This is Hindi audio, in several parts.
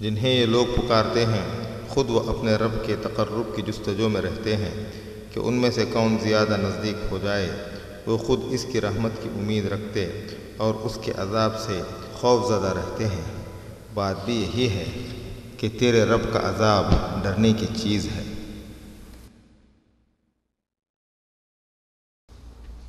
जिन्हें ये लोग पुकारते हैं खुद वो अपने रब के तकर्रब की जस्तजो में रहते हैं कि उनमें से कौन ज़्यादा नज़दीक हो जाए वो खुद इसकी रहमत की उम्मीद रखते और उसके अजाब से खौफ ज़दा रहते हैं बात भी यही है कि तेरे रब का अजाब डरने की चीज़ है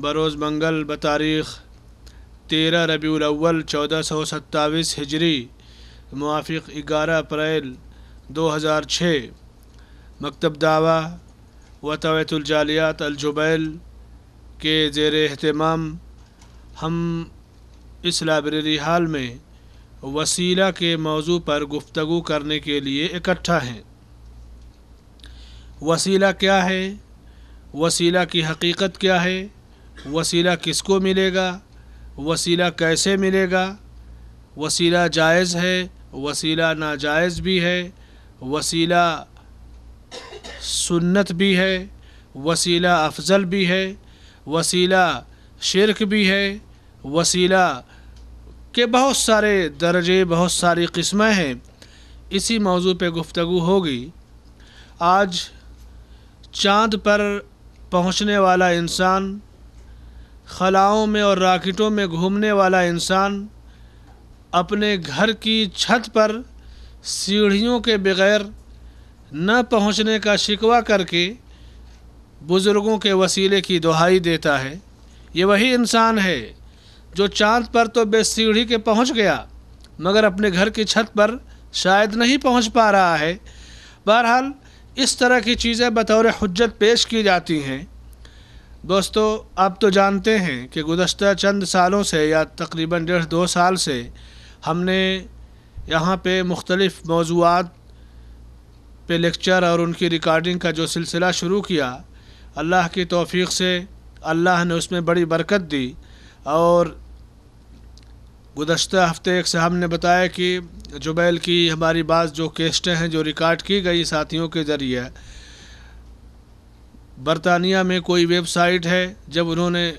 बरोज़ मंगल बतारीख़ तेरह रबी अव्वल, चौदह सौ सत्ताईस हिजरी मुआफ़ ग्यारह अप्रैल दो हज़ार छः। मकतब दावा, व अलजुबैल के ज़ेर अहतमाम हम इस लाइब्रेरी हाल में वसीला के मौजू पर गुफ्तगु करने के लिए इकट्ठा हैं। वसीला क्या है? वसीला की हकीकत क्या है? वसीला किसको मिलेगा? वसीला कैसे मिलेगा? वसीला जायज़ है, वसीला नाजायज़ भी है, वसीला सुन्नत भी है, वसीला अफजल भी है, वसीला शिरक भी है, वसीला के बहुत सारे दर्जे, बहुत सारी किस्में हैं। इसी मौजू पे गुफ्तगु होगी। आज चाँद पर पहुँचने वाला इंसान खलाओं में और राकेटों में घूमने वाला इंसान अपने घर की छत पर सीढ़ियों के बग़ैर न पहुँचने का शिकवा करके बुज़ुर्गों के वसीले की दुहाई देता है। ये वही इंसान है जो चाँद पर तो बेसीढ़ी के पहुँच गया, मगर अपने घर की छत पर शायद नहीं पहुँच पा रहा है। बहरहाल, इस तरह की चीज़ें बतौर हजत पेश की जाती हैं। दोस्तों, आप तो जानते हैं कि गुज़श्त चंद सालों से या तकरीबन डेढ़ दो साल से हमने यहाँ पे मुख्तलिफ़ मौजूद पे लेक्चर और उनकी रिकॉर्डिंग का जो सिलसिला शुरू किया, अल्लाह की तौफीक से अल्लाह ने उसमें बड़ी बरकत दी और गुज़श्त हफ़्ते एक साहब ने बताया कि जुबैल की हमारी बात जो केस्टें हैं, जो रिकॉर्ड की गई साथियों के ज़रिए बरतानिया में कोई वेबसाइट है? जब उन्होंने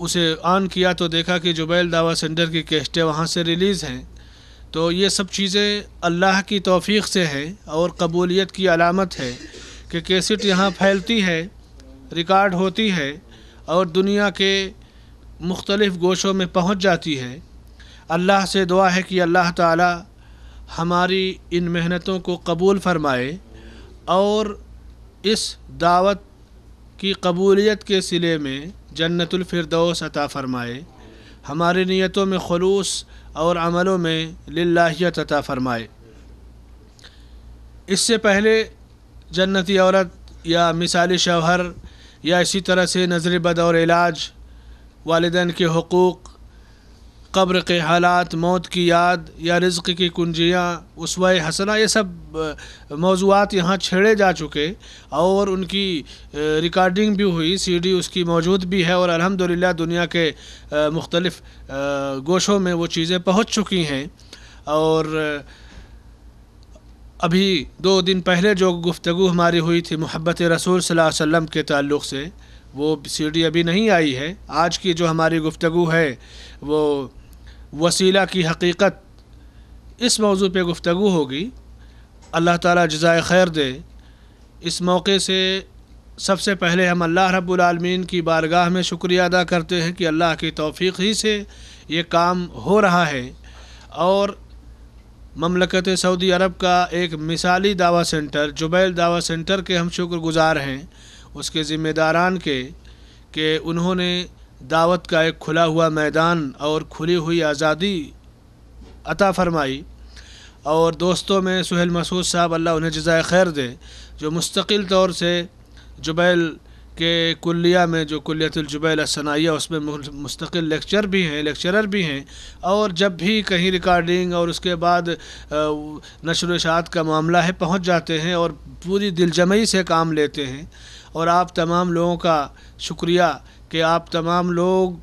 उसे ऑन किया तो देखा कि जुबैल दावा सेंटर की केस्टें वहाँ से रिलीज़ हैं। तो ये सब चीज़ें अल्लाह की तौफीक से है और कबूलियत की अलामत है कि कैसेट यहाँ फैलती है, रिकॉर्ड होती है और दुनिया के मुख्तलिफ़ गोशों में पहुँच जाती है। अल्लाह से दुआ है कि अल्लाह ताला हमारी इन मेहनतों को कबूल फरमाए और इस दावत की कबूलियत के सिले में जन्नतुलफ़िरदौस अता फ़रमाए, हमारी नीयतों में खलूस और अमलों में लाहियत अता फ़रमाए। इससे पहले जन्नती औरत या मिसाली शवहर या इसी तरह से नज़र बद और इलाज, वालदेन के हकूक़ कब्र के हालात, मौत की याद या रिज़्क़ की कुंजियाँ, उसवा हसना, ये सब मौजूद यहाँ छेड़े जा चुके और उनकी रिकॉर्डिंग भी हुई सीडी उसकी मौजूद भी है और अल्हम्दुलिल्लाह दुनिया के मुख्तलिफ़ गोशों में वो चीज़ें पहुँच चुकी हैं और अभी दो दिन पहले जो गुफ्तु हमारी हुई थी मोहब्बत रसूल सल्लल्लाहु अलैहि वसल्लम के ताल्लुक़ से, वो सीडी अभी नहीं आई है। आज की जो हमारी गुफ्तु है, वो वसीला की हकीकत। इस मौजू पे गुफ्तु होगी। अल्लाह ताला जजाय खैर दे। इस मौके से सबसे पहले हम अल्लाह रब्बुल आलमीन की बारगाह में शुक्रिया अदा करते हैं कि अल्लाह की तौफीक ही से ये काम हो रहा है। और ममलकत सऊदी अरब का एक मिसाली दावा सेंटर, जुबैल दावा सेंटर के हम शुक्रगुजार हैं। उसके ज़िम्मेदारान के, कि उन्होंने दावत का एक खुला हुआ मैदान और खुली हुई आज़ादी अता फरमाई। और दोस्तों में सुहेल मसूद साहब अल्लाह उन्हें जजाय खैर दे, जो मुस्तकिल तौर से जुबैल के कुलिया में, जो कुलियतुलजुबैल सनाइया उसमें मुस्तकिल लेक्चर भी हैं, लेक्चरर भी हैं, और जब भी कहीं रिकॉर्डिंग और उसके बाद नशर इशात का मामला है, पहुँच जाते हैं और पूरी दिलजमई से काम लेते हैं। और आप तमाम लोगों का शुक्रिया कि आप तमाम लोग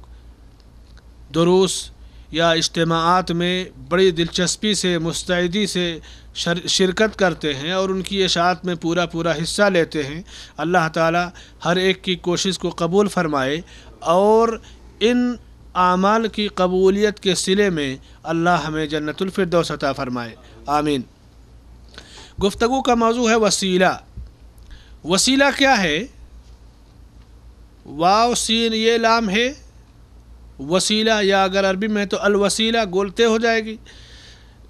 दुरूस या इज्तमात में बड़ी दिलचस्पी से, मुस्तैदी से शिरकत करते हैं और उनकी इशात में पूरा पूरा हिस्सा लेते हैं। अल्लाह ताला हर एक की कोशिश को कबूल फरमाए और इन आमाल की कबूलियत के सिले में अल्लाह हमें जन्नतुलफ़िरदौस अता फ़रमाए। आमीन। गुफ्तु का मौजू है वसीला। वसीला क्या है? वाव सीन ये लाम है। वसीला या अगर अरबी में तो अलवसीला गोलते हो जाएगी।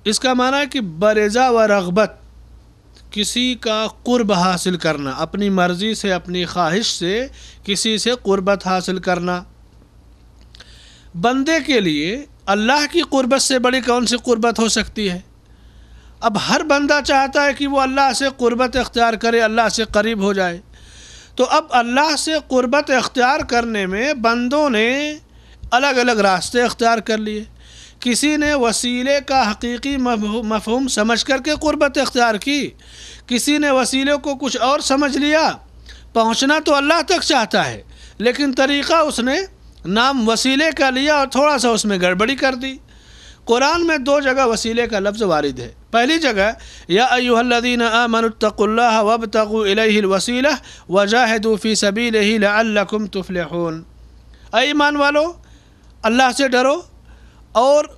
इसका माना है कि बरेजा व रगबत, किसी का कुर्ब हासिल करना, अपनी मर्ज़ी से, अपनी ख्वाहिश से किसी से कुर्बत हासिल करना। बंदे के लिए अल्लाह की कुर्बत से बड़ी कौन सी कुर्बत हो सकती है? अब हर बंदा चाहता है कि वो अल्लाह से कुर्बत अख्तियार करे, अल्लाह से करीब हो जाए। तो अब अल्लाह से कुर्बत अख्तियार करने में बंदों ने अलग अलग रास्ते अख्तियार कर लिए। किसी ने वसीले का हकीकी मफहम समझ कर के क़ुरबत अख्तियार की। किसी ने वसीले को कुछ और समझ लिया। पहुँचना तो अल्लाह तक चाहता है, लेकिन तरीक़ा उसने नाम वसीले का लिया और थोड़ा सा उसमें गड़बड़ी कर दी। कुरान में दो जगह वसीले का लफ्ज़ वारिद है। पहली जगह, या अयुहल्लदीन आमनुत्तकुल्लाह वबतगु इलैहिल वसीला वजाहिदु फ़ी सबीलिही लअल्लकुम तुफलिहून। ईमान वालो, अल्लाह से डरो और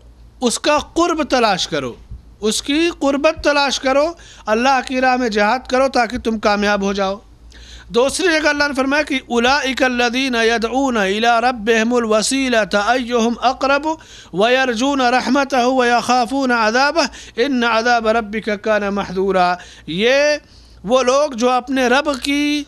उसका कुर्ब तलाश करो। उसकी कुर्बत तलाश करो, अल्लाह की राह में जहाद करो ताकि तुम कामयाब हो जाओ। दूसरी जगह अल्लाह ने फरमाया कि उलाइकल्लदीन यदऊन इला रब्बिहिमुल वसीलत अय्युहुम अक़रब व यरजून रहमतहु व यखाफून अज़ाबह इन अज़ाब रब्बिक कान महदूरा ये वो लोग जो अपने रब की,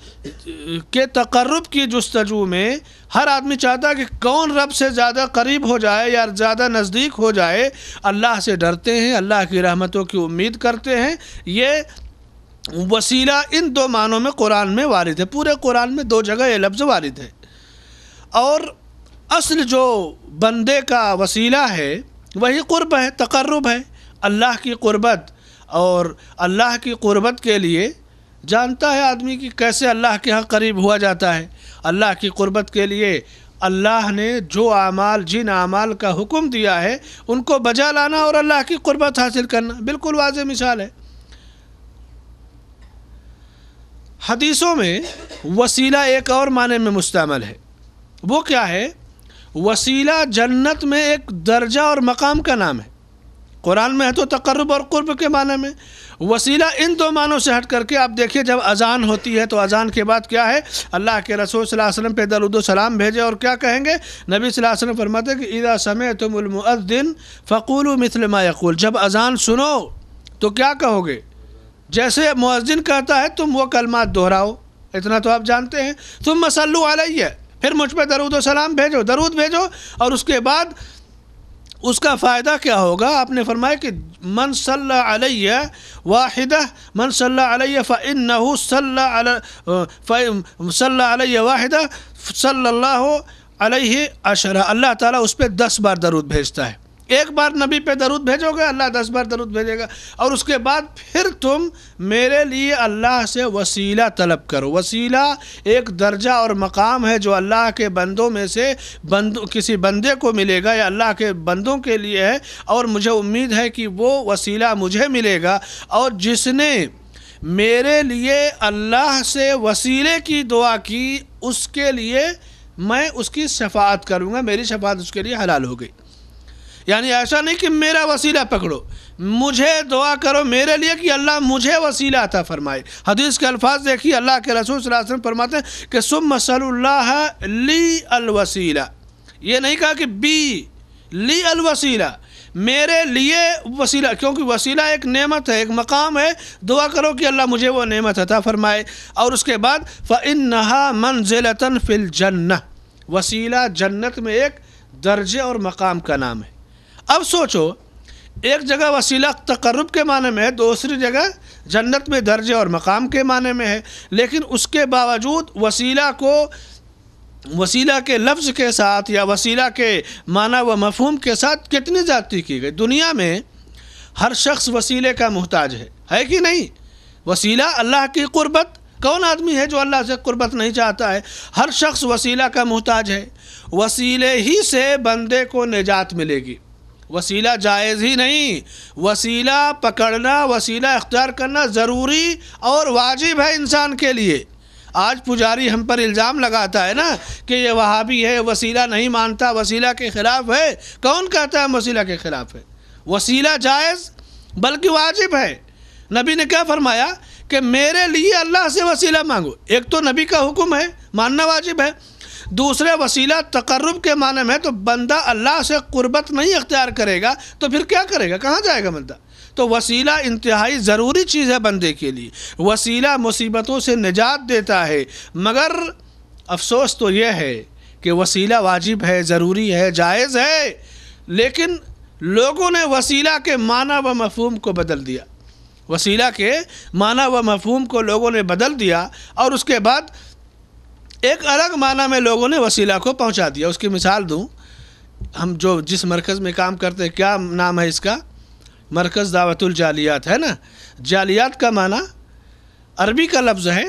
के तकर्रब की जस्तजू में हर आदमी चाहता है कि कौन रब से ज़्यादा करीब हो जाए या ज़्यादा नज़दीक हो जाए, अल्लाह से डरते हैं, अल्लाह की रहमतों की उम्मीद करते हैं। ये वसीला इन दो मानों में कुरान में वारिद है। पूरे कुरान में दो जगह ये लफ्ज़ वारिद है। और असल जो बंदे का वसीला है, वही क़ुरब है, तकर्रब है। अल्लाह की क़ुरबत और अल्लाह की क़ुरबत के लिए जानता है आदमी कि कैसे अल्लाह के यहाँ करीब हुआ जाता है। अल्लाह की क़ुरबत के लिए अल्लाह ने जो आमाल, जिन आमाल का हुक्म दिया है, उनको बजा लाना और अल्लाह की क़ुरबत हासिल करना। बिल्कुल वाज मिसाल है। हदीसों में वसीला एक और माने में मुस्तमल है। वो क्या है? वसीला जन्नत में एक दर्जा और मकाम का नाम है। कुरान में है तो तकर्रब और कुर्ब के माने में। वसीला इन दो मानों से हट करके आप देखिए, जब अजान होती है तो अजान के बाद क्या है? अल्लाह के रसूल वसल्लम पे सलाम भेजे और क्या कहेंगे? नबी वसल्लम फरमाते कि इदा समय तुमुलमुअद्दिन फ़कूलु मिसल मा यक़ूल जब अजान सुनो तो क्या कहोगे? जैसे मुअज्जिन कहता है, तुम वो कलमात दोहराओ। इतना तो आप जानते हैं। तुम मसल्लु अलैहि फिर मुझ पर दरूद सलाम भेजो, दरूद भेजो, और उसके बाद उसका फ़ायदा क्या होगा? आपने फरमाया कि मन सल्ला वाहिदा, मन सल्ला अलैया फ़िन्नहु सल्ला अला सल्ला अलैया वाहिदा सल्लल्लाहु अल्लाह ताला उस पर दस बार दरूद भेजता है। एक बार नबी पे दरूद भेजोगे, अल्लाह दस बार दरूद भेजेगा। और उसके बाद फिर तुम मेरे लिए अल्लाह से वसीला तलब करो। वसीला एक दर्जा और मकाम है जो अल्लाह के बंदों में से बंद, किसी बंदे को मिलेगा या अल्लाह के बंदों के लिए है। और मुझे उम्मीद है कि वो वसीला मुझे मिलेगा। और जिसने मेरे लिए अल्लाह से वसीले की दुआ की, उसके लिए मैं उसकी शफात करूँगा। मेरी शफात उसके लिए हलाल हो गई। यानी ऐसा नहीं कि मेरा वसीला पकड़ो। मुझे दुआ करो मेरे लिए कि अल्लाह मुझे वसीला अता फरमाए। हदीस के अल्फाज देखिए, अल्लाह के रसूल वसल्लम फरमाते हैं कि सुम मसल्लाह ली अलवसीला ये नहीं कहा कि बी, ली अलवसीला मेरे लिए वसीला, क्योंकि वसीला एक नेमत है, एक मकाम है। दुआ करो कि अल्लाह मुझे वो नेमत अता फरमाए। और उसके बाद फ़िन नहा मंजिलतन फिल जन्नह। वसीला जन्नत में एक दर्जे और मकाम का नाम है। अब सोचो, एक जगह वसीला तकरब के माने में है, दूसरी जगह जन्नत में दर्जे और मकाम के माने में है। लेकिन उसके बावजूद वसीला को, वसीला के लफ्ज़ के साथ या वसीला के माना व मफहम के साथ कितनी ज़्यादती की गई? दुनिया में हर शख्स वसीले का मोहताज है। है कि नहीं? वसीला अल्लाह की कुर्बत। कौन आदमी है जो अल्लाह से कुर्बत नहीं चाहता है? हर शख्स वसीला का मोहताज है। वसीले ही से बंदे को निजात मिलेगी। वसीला जायज़ ही नहीं। वसीला पकड़ना, वसीला अख्तियार करना ज़रूरी और वाजिब है इंसान के लिए। आज पुजारी हम पर इल्ज़ाम लगाता है ना कि ये वहाबी है, वसीला नहीं मानता, वसीला के ख़िलाफ़ है। कौन कहता है वसीला के ख़िलाफ़ है? वसीला जायज़ बल्कि वाजिब है। नबी ने क्या फरमाया कि मेरे लिए अल्लाह से वसीला मांगो। एक तो नबी का हुक्म है, मानना वाजिब है। दूसरे वसीला तकर्रब के माने में तो बंदा अल्लाह से कुर्बत नहीं अख्तियार करेगा तो फिर क्या करेगा? कहाँ जाएगा बंदा? तो वसीला इंतहाई ज़रूरी चीज़ है बंदे के लिए। वसीला मुसीबतों से निजात देता है, मगर अफसोस तो यह है कि वसीला वाजिब है, ज़रूरी है, जायज़ है, लेकिन लोगों ने वसीला के माना व मफहूम को बदल दिया। वसीला के माना व मफहूम को लोगों ने बदल दिया, और उसके बाद एक अलग माना में लोगों ने वसीला को पहुँचा दिया। उसकी मिसाल दूँ, हम जो जिस मरकज़ में काम करते हैं, क्या नाम है इसका? मरकज़ दावतुल जालियात, है ना? जालियात का माना, अरबी का लफ्ज़ है,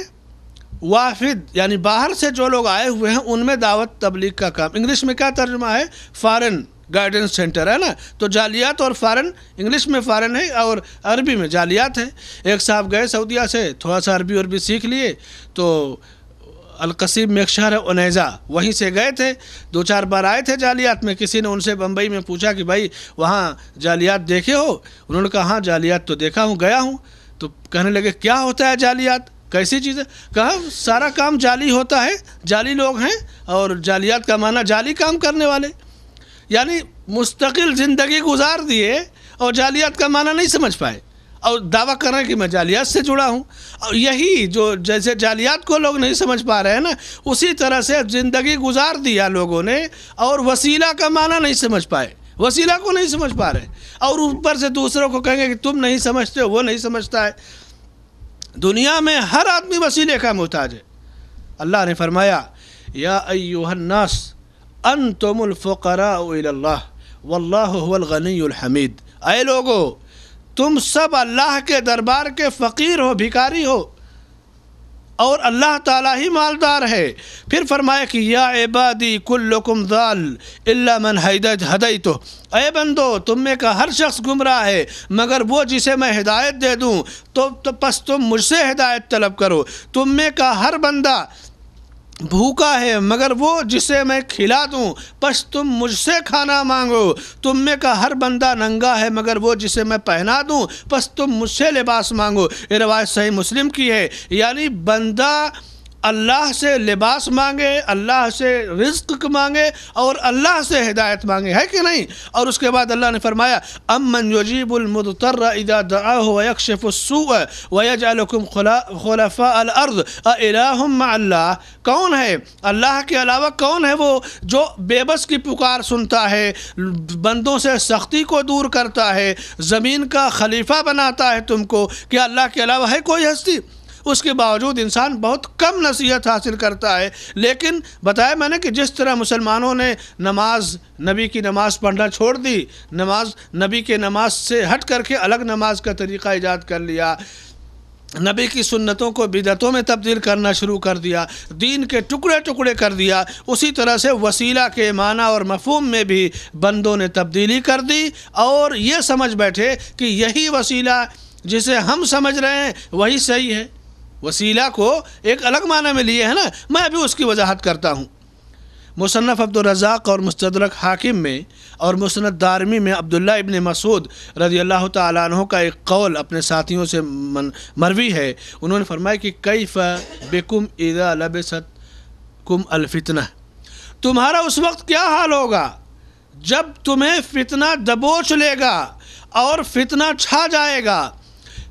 वाफिद, यानी बाहर से जो लोग आए हुए हैं, उनमें दावत तबलीग का काम। इंग्लिश में क्या तर्जमा है? फ़ारन गाइडेंस सेंटर, है ना? तो जालियात और फ़ारन, इंग्लिश में फ़ारन है और अरबी में जालियात है। एक साहब गए सऊदिया से, थोड़ा सा अरबी अरबी सीख लिए तो अलकसीम में एक शहर है उनैज़ा। वहीं से गए थे, दो चार बार आए थे जालियात में। किसी ने उनसे बम्बई में पूछा कि भाई, वहाँ जालियात देखे हो? उन्होंने कहा हाँ जालियात तो देखा हूँ, गया हूँ। तो कहने लगे, क्या होता है जालियात? कैसी चीज़ है? कहा, सारा काम जाली होता है, जाली लोग हैं और जालियात का माना जाली काम करने वाले। यानी मुस्तकिल ज़िंदगी गुजार दिए और जालियात का माना नहीं समझ पाए। और दावा कर रहे हैं कि मैं जालियात से जुड़ा हूँ। और यही जो जैसे जालियात को लोग नहीं समझ पा रहे हैं ना, उसी तरह से ज़िंदगी गुजार दिया लोगों ने और वसीला का माना नहीं समझ पाए। वसीला को नहीं समझ पा रहे। और ऊपर से दूसरों को कहेंगे कि तुम नहीं समझते हो, वो नहीं समझता है। दुनिया में हर आदमी वसीले का मोहताज है। अल्लाह ने फरमाया, या अयुहन्नास अन तुमुलफ़रा वल्लाहमीद अय लोगो तुम सब अल्लाह के दरबार के फ़कीर हो भिकारी हो। और अल्लाह ताला ही मालदार है। फिर फरमाया कि या इबादी कुल्लुकुम दाल इल्ला मन हदत हदई तो अय बंदो तुम में का हर शख्स गुमराह है मगर वो जिसे मैं हिदायत दे दूँ तो, तो बस तुम मुझसे हिदायत तलब करो। तुम में का हर बंदा भूखा है, मगर वो जिसे मैं खिला दूँ, बस तुम मुझसे खाना मांगो। तुम में का हर बंदा नंगा है, मगर वो जिसे मैं पहना दूँ, बस तुम मुझसे लिबास मांगो। ये रवायत सही मुस्लिम की है। यानी बंदा अल्लाह से लिबास मांगे, अल्लाह से रिस्क मांगे और अल्लाह से हिदायत मांगे, है कि नहीं? और उसके बाद अल्लाह ने फरमाया अमन यजीबुलमतर इदा दआशफ़ुस्सू वयजलकुम खुलफा अर्द अल्लाह कौन है? अल्लाह के अलावा कौन है वो जो बेबस की पुकार सुनता है, बंदों से सख्ती को दूर करता है, ज़मीन का खलीफा बनाता है तुमको? क्या अल्लाह के अलावा है कोई हस्ती? उसके बावजूद इंसान बहुत कम नसीहत हासिल करता है। लेकिन बताया मैंने कि जिस तरह मुसलमानों ने नमाज़, नबी की नमाज़ पढ़ना छोड़ दी, नमाज़, नबी के नमाज़ से हट करके अलग नमाज़ का तरीक़ा ईजाद कर लिया। नबी की सुन्नतों को बिदतों में तब्दील करना शुरू कर दिया, दीन के टुकड़े टुकड़े कर दिया, उसी तरह से वसीला के माना और मफहम में भी बंदों ने तब्दीली कर दी। और ये समझ बैठे कि यही वसीला जिसे हम समझ रहे हैं, वही सही है। वसीला को एक अलग माना में लिए है ना? मैं अभी उसकी वजाहत करता हूँ। मुसनफ़ अब्दुलरज़ाक़ और मुस्तदरक हाकिम में और मुसनद दारमी में अब्दुल्ला इबन मसूद रज़ी अल्लाह तु का एक कौल अपने साथियों से मन, मरवी है। उन्होंने फरमाया कि कई बेकुम ईदा लबसत कुम अलफितना तुम्हारा उस वक्त क्या हाल होगा? जब तुम्हें फितना दबोच लेगा और फितना छा जाएगा।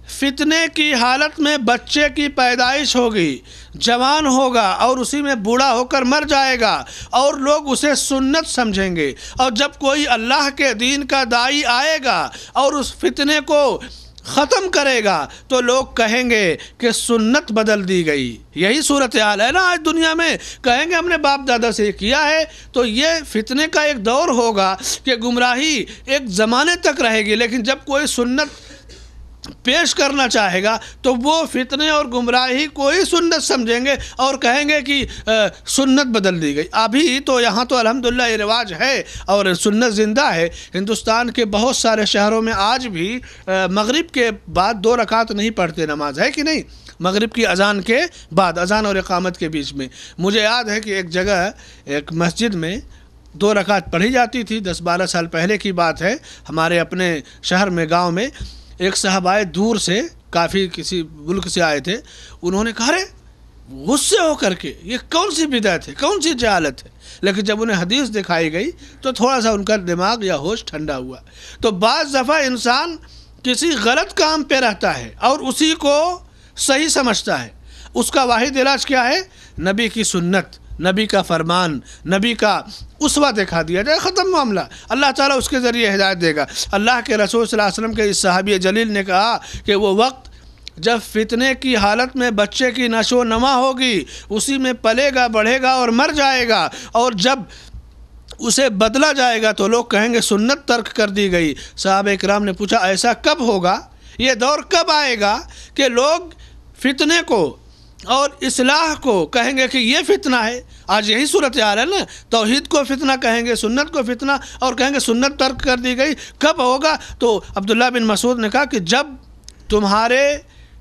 फितने की हालत में बच्चे की पैदाइश होगी। जवान होगा और उसी में बूढ़ा होकर मर जाएगा और लोग उसे सुन्नत समझेंगे। और जब कोई अल्लाह के दीन का दाई आएगा और उस फितने को ख़त्म करेगा तो लोग कहेंगे कि सुन्नत बदल दी गई। यही सूरत हाल है ना आज दुनिया में। कहेंगे हमने बाप दादा से किया है तो ये फितने का एक दौर होगा कि गुमराही एक ज़माने तक रहेगी, लेकिन जब कोई सुन्नत पेश करना चाहेगा तो वो फितने और गुमराही को ही सुन्नत समझेंगे और कहेंगे कि आ, सुन्नत बदल दी गई। अभी तो यहाँ तो अल्हम्दुलिल्लाह ये रिवाज है और सुन्नत ज़िंदा है। हिंदुस्तान के बहुत सारे शहरों में आज भी मगरिब के बाद दो रकात नहीं पढ़ते नमाज़ है कि नहीं? मगरिब की अजान के बाद अजान और इकामत के बीच में। मुझे याद है कि एक जगह एक मस्जिद में दो रकात पढ़ी जाती थी। दस बारह साल पहले की बात है। हमारे अपने शहर में गाँव में एक साहब आए दूर से, काफ़ी किसी मुल्क से आए थे, उन्होंने कहा, अरे, गुस्से होकर के, ये कौन सी बिदात है, कौन सी जहालत है? लेकिन जब उन्हें हदीस दिखाई गई तो थोड़ा सा उनका दिमाग या होश ठंडा हुआ। तो बाज़ दफ़ा इंसान किसी गलत काम पे रहता है और उसी को सही समझता है। उसका वाहिद इलाज क्या है? नबी की सुन्नत। नबी का फरमान, नबी का उसवा दिखा दिया जाए, ख़त्म मामला। अल्लाह ताला उसके ज़रिए हिदायत देगा। अल्लाह के रसूल वसल्लम के इस सहाबी जलील ने कहा कि वो वक्त जब फितने की हालत में बच्चे की नशो नमा होगी, उसी में पलेगा, बढ़ेगा और मर जाएगा और जब उसे बदला जाएगा तो लोग कहेंगे, सुन्नत तर्क कर दी गई। साहब इकराम ने पूछा, ऐसा कब होगा? ये दौर कब आएगा कि लोग फितने को और इसलाह को कहेंगे कि ये फितना है। आज यही सूरत हाल है ना? तोहहीद को फितना कहेंगे, सुन्नत को फितना, और कहेंगे सुन्नत तर्क कर दी गई। कब होगा? तो अब्दुल्ला बिन मसूद ने कहा कि जब तुम्हारे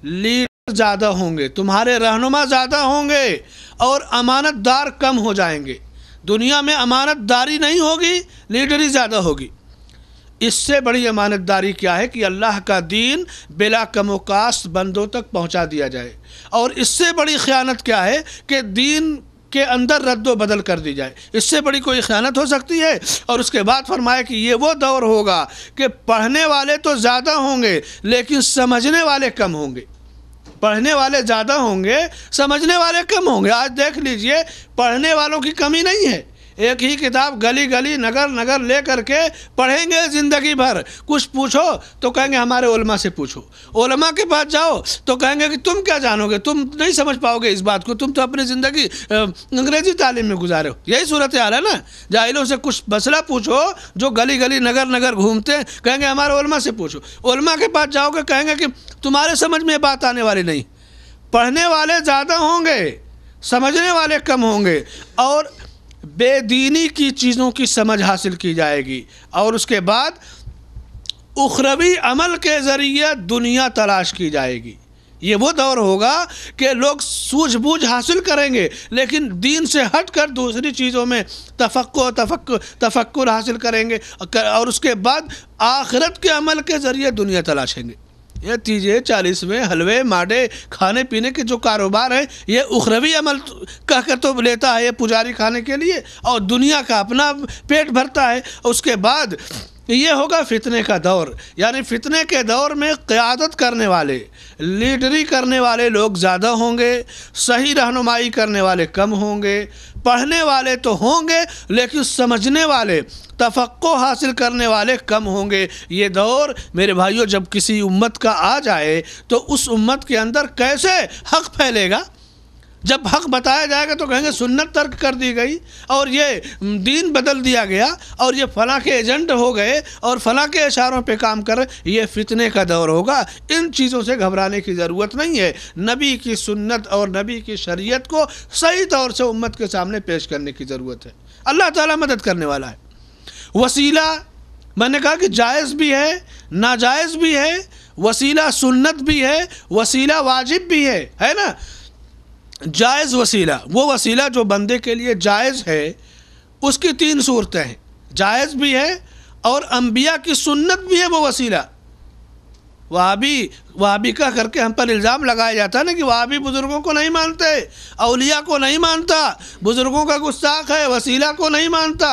लीडर ज़्यादा होंगे, तुम्हारे रहनुमा ज़्यादा होंगे और अमानतदार कम हो जाएँगे। दुनिया में अमानतदारी नहीं होगी, लीडरी ज़्यादा होगी। इससे बड़ी अमानतदारी क्या है कि अल्लाह का दीन बिला कमोकास बंदों तक पहुँचा दिया जाए? और इससे बड़ी ख़यानत क्या है कि दीन के अंदर रद्द बदल कर दी जाए? इससे बड़ी कोई ख़यानत हो सकती है? और उसके बाद फरमाया कि ये वो दौर होगा कि पढ़ने वाले तो ज़्यादा होंगे, लेकिन समझने वाले कम होंगे। पढ़ने वाले ज़्यादा होंगे, समझने वाले कम होंगे। आज देख लीजिए, पढ़ने वालों की कमी नहीं है। एक ही किताब गली गली, नगर नगर ले करके पढ़ेंगे ज़िंदगी भर। कुछ पूछो तो कहेंगे हमारे ओलमा से पूछो। ओलमा के पास जाओ तो कहेंगे कि तुम क्या जानोगे? तुम नहीं समझ पाओगे इस बात को। तुम तो अपनी ज़िंदगी अंग्रेज़ी तालीम में गुजारे हो। यही सूरत हाल है ना? जाहिलों से कुछ मसला पूछो जो गली गली, नगर नगर घूमते हैं, कहेंगे हमारे ओलमा से पूछो। ओलमा के पास जाओगे, कहेंगे कि तुम्हारे समझ में बात आने वाली नहीं। पढ़ने वाले ज़्यादा होंगे, समझने वाले कम होंगे और बेदीनी की चीज़ों की समझ हासिल की जाएगी। और उसके बाद उखरवी अमल के ज़रिए दुनिया तलाश की जाएगी। ये वो दौर होगा कि लोग सूझबूझ हासिल करेंगे, लेकिन दीन से हट कर दूसरी चीज़ों में तफक्को तफक् तफक्र हासिल करेंगे। और उसके बाद आखिरत के अमल के ज़रिए दुनिया तलाशेंगे। ये चीज़ें चालीसवें हलवे, माडे, खाने पीने के जो कारोबार है, ये उखरवी अमल कह कर तो लेता है ये पुजारी खाने के लिए और दुनिया का अपना पेट भरता है। उसके बाद ये होगा फितने का दौर। यानी फितने के दौर में क़्यादत करने वाले, लीडरी करने वाले लोग ज़्यादा होंगे, सही रहनुमाई करने वाले कम होंगे, पढ़ने वाले तो होंगे, लेकिन समझने वाले, तफ़क्को हासिल करने वाले कम होंगे। ये दौर मेरे भाइयों, जब किसी उम्मत का आ जाए तो उस उम्मत के अंदर कैसे हक़ फैलेगा? जब हक बताया जाएगा तो कहेंगे सुन्नत तर्क कर दी गई, और ये दीन बदल दिया गया, और ये फ़लाँ के एजेंट हो गए, और फला के इशारों पे काम कर, ये फितने का दौर होगा। इन चीज़ों से घबराने की ज़रूरत नहीं है। नबी की सुन्नत और नबी की शरीयत को सही तौर से उम्मत के सामने पेश करने की ज़रूरत है। अल्लाह ताला मदद करने वाला है। वसीला, मैंने कहा कि जायज़ भी है, नाजायज़ भी है, वसीला सुन्नत भी है, वसीला वाजिब भी है है ना? जायज़ वसीला, वो वसीला जो बंदे के लिए जायज़ है, उसकी तीन सूरतें हैं। जायज़ भी है और अम्बिया की सुन्नत भी है वो वसीला। वहाबी वहाबी का करके हम पर इल्ज़ाम लगाया जाता है ना कि वहाबी बुज़ुर्गों को नहीं मानते अलिया को नहीं मानता, बुज़ुर्गों का गुस्ताख है, वसीला को नहीं मानता।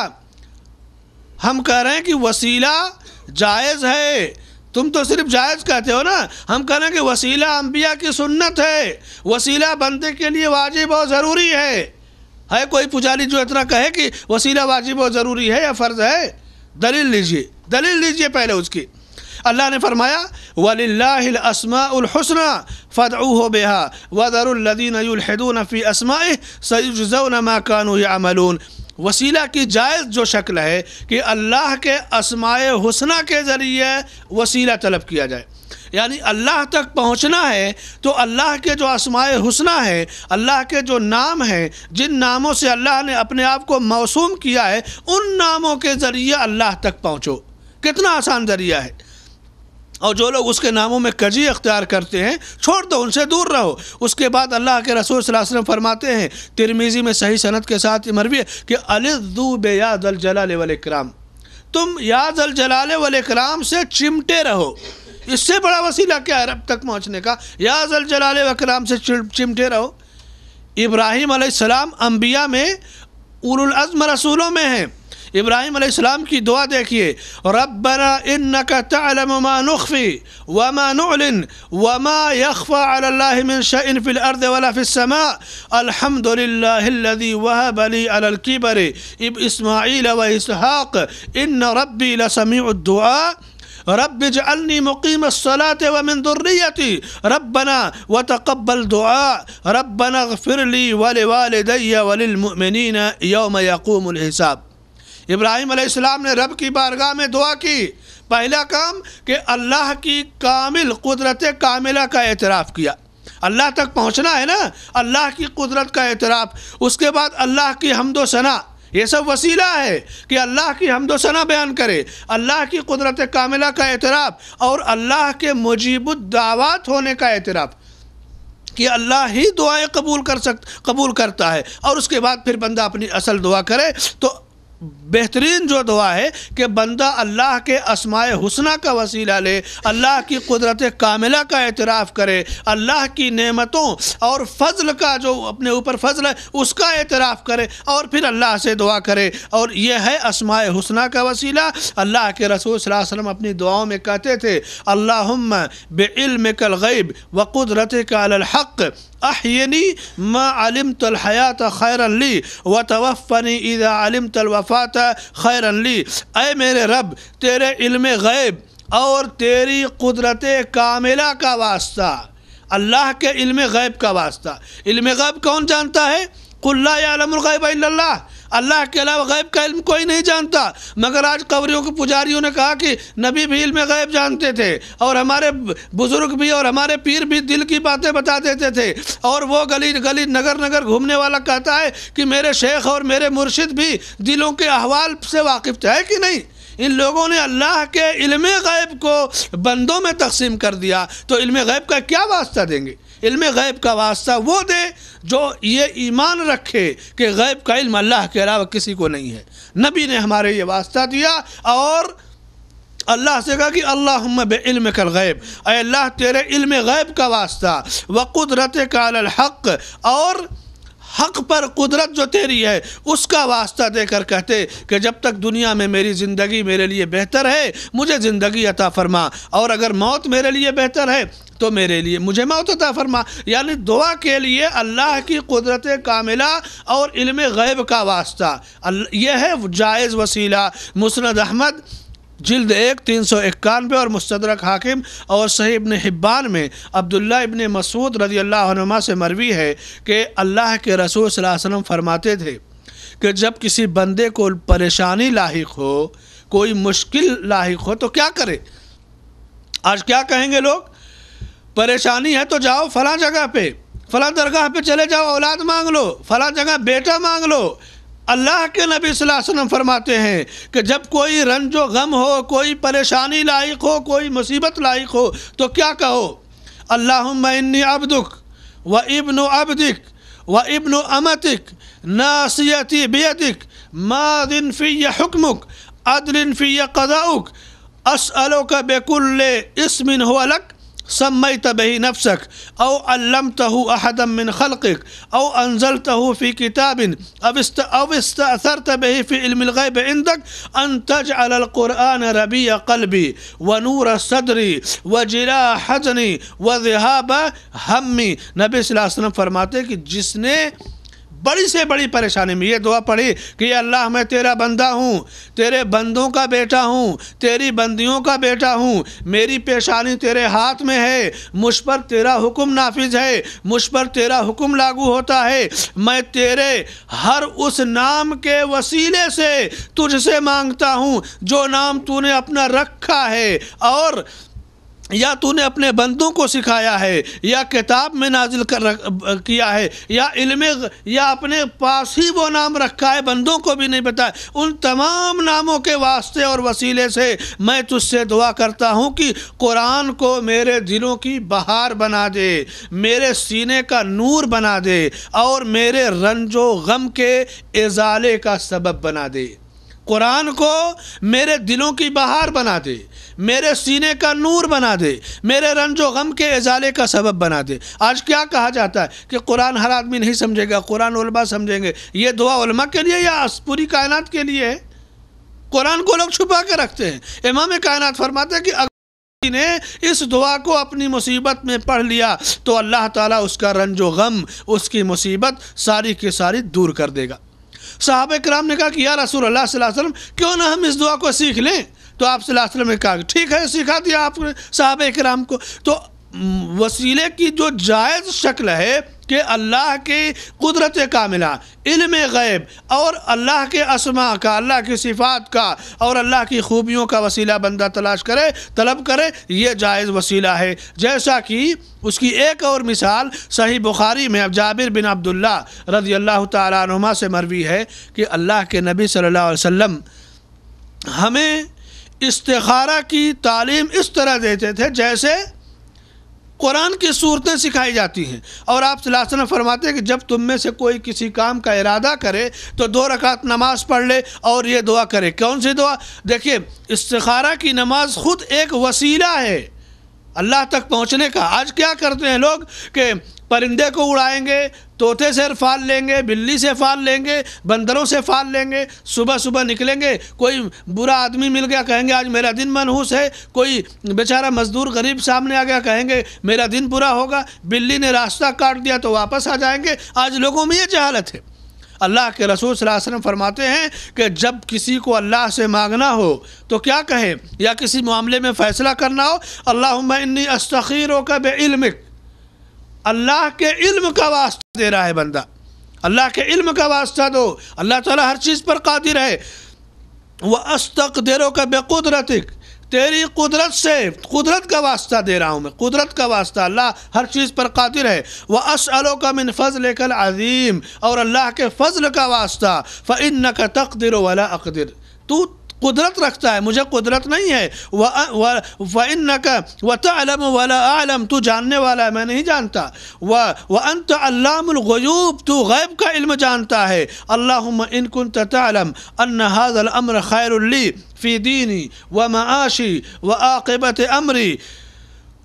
हम कह रहे हैं कि वसीला जायज़ है तुम तो सिर्फ़ जायज़ कहते हो ना? हम कह रहे हैं कि वसीला अम्बिया की सुन्नत है। वसीला बनते के लिए वाजिब और ज़रूरी है। है कोई पुजारी जो इतना कहे कि वसीला वाजिब और ज़रूरी है या फ़र्ज़ है? दलील लीजिए। दलील लीजिए पहले उसकी। अल्लाह ने फरमाया वलिल्लासमाउलहसना फ़दऊ हो बेहा, वदरुल्लदीन युलहदून फ़ी असमाए सयुजौन मा कानू यामलून वसीला की जायज़ जो शक्ल है कि अल्लाह के असमाय हुसना के ज़रिए वसीला तलब किया जाए। यानी अल्लाह तक पहुँचना है तो अल्लाह के जो असमाय हुसना है, अल्लाह के जो नाम हैं, जिन नामों से अल्लाह ने अपने आप को मौसूम किया है, उन नामों के ज़रिए अल्लाह तक पहुँचो। कितना आसान ज़रिया है। और जो लोग उसके नामों में कजी अख्तियार करते हैं, छोड़ दो, उनसे दूर रहो। उसके बाद अल्लाह के रसूल वसल्लम फरमाते हैं, तिरमीज़ी में सही सनत के साथ मरवी है कि अलिदू बे याद जलाल वल वलकराम तुम याद अल जलाल वलकराम से चिमटे रहो। इससे बड़ा वसीला क्या है रब तक पहुँचने का? याद अल जलाल वकराम से चिमटे रहो। इब्राहिम आसमाम अम्बिया में उल अज़म रसूलों में हैं। इब्राहिम अलैहिस्सलाम की दुआ देखिए। रब्बना इन्नका तअलम मा नुखफी व मा नुअलिन यखफा अला अल्लाह मिन शैइन फिल अर्द वला फिस समा। अल्हम्दुलिल्लाहिल्लज़ी वहब ली अलल किबर। इब इस्माईल व इसहाक, इन्न रब्बी लसमीउद दुआ। रब जल्नी मुकीम सलात व मिन दुर्रियती। रब्बना व तकब्बल दुआ। रब्बना ग़फिरली वल वालिदैया वलिल मुमिनीन यौम यक़ूमुल हिसाब। इब्राहिम अलैहिस्सलाम ने रब की बारगाह में दुआ की। पहला काम कि अल्लाह की कामिल कुदरत कामिला का एतराफ़ किया। अल्लाह तक पहुँचना है ना? अल्लाह की कुदरत का एतराफ़। उसके बाद अल्लाह की हमदो सना। ये सब वसीला है कि अल्लाह की हमदो सना बयान करे। अल्लाह की कुदरत कामिला का एतराफ़ और अल्लाह के मुजीबुद्दावात होने का एतराफ़। कि अल्लाह ही दुआएँ कबूल कर सक, कबूल करता है। और उसके बाद फिर बंदा अपनी असल दुआ करे। तो बेहतरीन जो दुआ है कि बंदा अल्लाह के असमाय हुसना का वसीला ले, अल्लाह की कुदरत कामिला का एतराफ़ करे, अल्लाह की नेमतों और फ़ज़ल का जो अपने ऊपर फ़ज़ल है, उसका एतराफ़ करे और फिर अल्लाह से दुआ करे। और यह है असमाय हुसना का वसीला। अल्लाह के रसूल वसल्लम अपनी दुआओं में कहते थे, अल्लाहुम्मा बेइल्म कल गैब व कुदरत का हक़। अहयनी मा आलिम तलहयात खैरली व तवफ़नी इदा आलिम तलवफ़ात खैरली अय मेरे रब तेरे इल्म गैब और तेरी कुदरत कामिला का वास्ता अल्लाह के इल्म गैब का वास्ता इल्म गैब कौन जानता है कुल्ला यालमगैब अल्लाह के अलावा गैब का इल्म कोई नहीं जानता। मगर आज कवरियों के पुजारियों ने कहा कि नबी भी इल्म गैब जानते थे और हमारे बुज़ुर्ग भी और हमारे पीर भी दिल की बातें बता देते थे। और वो गली गली, नगर नगर घूमने वाला कहता है कि मेरे शेख और मेरे मुर्शिद भी दिलों के अहवाल से वाकिफ़ थे कि नहीं? इन लोगों ने अल्लाह के इल्म गैब को बंदों में तकसीम कर दिया। तो इल्म गैब का क्या वास्ता देंगे? इल्म गैब का वास्ता वो दे जो ये ईमान रखे कि गैब का इल्म अल्लाह के अलावा किसी को नहीं है। नबी ने हमारे ये वास्ता दिया और अल्लाह से कहा कि अल्लाह बे इल्म कल गैब। अल्लाह, तेरे इल्म गैब का वास्ता। व कुदरत का हक़। और हक पर कुदरत जो तेरी है, उसका वास्ता देकर कहते कि जब तक दुनिया में मेरी ज़िंदगी मेरे लिए बेहतर है, मुझे ज़िंदगी अता फरमा। और अगर मौत मेरे लिए बेहतर है तो मेरे लिए मुझे मौत अता फरमा। यानी दुआ के लिए अल्लाह की कुदरत कामिला और इल्म गैब का वास्ता। यह है जायज़ वसीला। मुसनद अहमद जिल्द एक तीन सौ इक्यानवे और मुस्तदरक हाकिम और सही इबन हिब्बान में अब्दुल्ला इबन मसूद रज़ी अल्लाह से मरवी है कि अल्लाह के रसूल वसल्लम फरमाते थे कि जब किसी बंदे को परेशानी लाक हो, कोई मुश्किल लाक हो तो क्या करे? आज क्या कहेंगे लोग? परेशानी है तो जाओ फला जगह पे, फला दरगाह पे चले जाओ, औलाद मांग लो, फला जगह बेटा मांग लो अल्लाह के नबी वसल्लम फरमाते हैं कि जब कोई रंजो गम हो, कोई परेशानी लायक हो, कोई मुसीबत लायक हो तो क्या कहो? अल्लाहन्नी अबदुक व इब्न अबदिक व इब्न अमतिक, नासियती बेदिक मादिन फ़ी हुक्मुक, अदलिन फ़ी कदाउक असअलो का बेकुल्ल इसमिन हो अलग सम्मत बही नफसक औ अल्लम तहु अहदम मिन खलक़ औ अनजल तहु फ़ी किताबिन अवस्तरत बही फ़ी इल्मगैब इंदक अन तज अलक़ुरान रबी कल्बी व नूर सदरी व जिला हजनी व जहाब हमी नबी वसल्लम फरमाते कि जिसने बड़ी से बड़ी परेशानी में ये दुआ पढ़ी कि अल्लाह, मैं तेरा बंदा हूँ, तेरे बंदों का बेटा हूँ, तेरी बंदियों का बेटा हूँ, मेरी पेशानी तेरे हाथ में है, मुझ पर तेरा हुक्म नाफिज है, मुझ पर तेरा हुक्म लागू होता है, मैं तेरे हर उस नाम के वसीले से तुझसे माँगता हूँ, जो नाम तूने अपना रखा है, और या तूने अपने बंदों को सिखाया है, या किताब में नाजिल कर रख, किया है, या इल्म या अपने पास ही वो नाम रखा है, बंदों को भी नहीं बताया उन तमाम नामों के वास्ते और वसीले से मैं तुझसे दुआ करता हूँ कि कुरान को मेरे दिलों की बहार बना दे, मेरे सीने का नूर बना दे, और मेरे रंजो गम के इजाले का सबब बना दे। कुरान को मेरे दिलों की बहार बना दे, मेरे सीने का नूर बना दे, मेरे रंजो गम के इजाले का सबब बना दे। आज क्या कहा जाता है कि कुरान हर आदमी नहीं समझेगा, कुरान उलमा समझेंगे। ये दुआ के लिए या पूरी कायनात के लिए? कुरान को लोग छुपा के रखते हैं। इमाम कायनात फरमाते हैं कि ने इस दुआ को अपनी मुसीबत में पढ़ लिया तो अल्लाह ताला उसका रंजो गम, उसकी मुसीबत सारी की सारी दूर कर देगा। साहब कराम ने कहा कि, या रसूल अल्लाह वसल्लम, क्यों ना हम इस दुआ को सीख लें? तो आप वसल्लम ने कहा ठीक है, सिखा दिया आपने साहब कराम को। तो वसीले की जो जायज़ शक्ल है कि अल्लाह की कुदरत कामिला, इल्म गैब, और अल्लाह के असमा का, अल्लाह की सिफ़ात का, और अल्लाह की खूबियों का वसीला बंदा तलाश करे, तलब करे, ये जायज़ वसीला है। जैसा कि उसकी एक और मिसाल सही बुखारी में अब जाबिर बिन अब्दुल्ला रज़ी अल्लाह तुमा से मरवी है कि अल्लाह के नबी सल्लल्लाहु अलैहि वसल्लम हमें इस्तारा की तालीम इस तरह देते थे जैसे कुरान की सूरतें सिखाई जाती हैं। और आप सलासन फरमाते हैं कि जब तुम में से कोई किसी काम का इरादा करे तो दो रकात नमाज़ पढ़ ले और ये दुआ करे। कौन सी दुआ? देखिए इसख़ारा की नमाज़ ख़ुद एक वसीला है। अल्लाह तक पहुँचने का। आज क्या करते हैं लोग कि परिंदे को उड़ाएँगे तोते से फाल लेंगे, बिल्ली से फाल लेंगे, बंदरों से फाल लेंगे, सुबह सुबह निकलेंगे, कोई बुरा आदमी मिल गया, कहेंगे, आज मेरा दिन मनहूस है। कोई बेचारा मजदूर गरीब सामने आ गया, कहेंगे, मेरा दिन पूरा होगा। बिल्ली ने रास्ता काट दिया तो वापस आ जाएँगे। आज लोगों में ये जहालत है। अल्लाह के रसूल वसल्लम फरमाते हैं कि जब किसी को अल्लाह से मांगना हो तो क्या कहें? या किसी मामले में फ़ैसला करना हो? अल्लाह इन्नी अस्तखीरों का बे इल्मिक। अल्लाह के इल्म का वास्ता दे रहा है बंदा। अल्लाह के इल्म का वास्ता दो। अल्लाह ताला हर चीज़ पर कादिर है। वह अस्तक देरों का बेकुदरतिक। तेरी कुदरत से कुदरत का वास्ता दे रहा हूँ मैं। कुदरत का वास्ता अल्लाह हर चीज़ पर कादिर है। वह असलों का मिन फजल कल अजीम। और अल्लाह के फजल का वास्ता। फ़िन का तकदिर वाला अकदिर। तू कुदरत रखता है, मुझे कुदरत नहीं है। वन का व तलम वाला आलम तू जानने वाला है, मैं नहीं जानता। व व अंत अल्लामगयूब तू गैब का इल्म जानता है। अल्लाह इन कुन तलम अन हाजल अमर खैरली फ़ी दीनी व माशी व आकबत अमरी।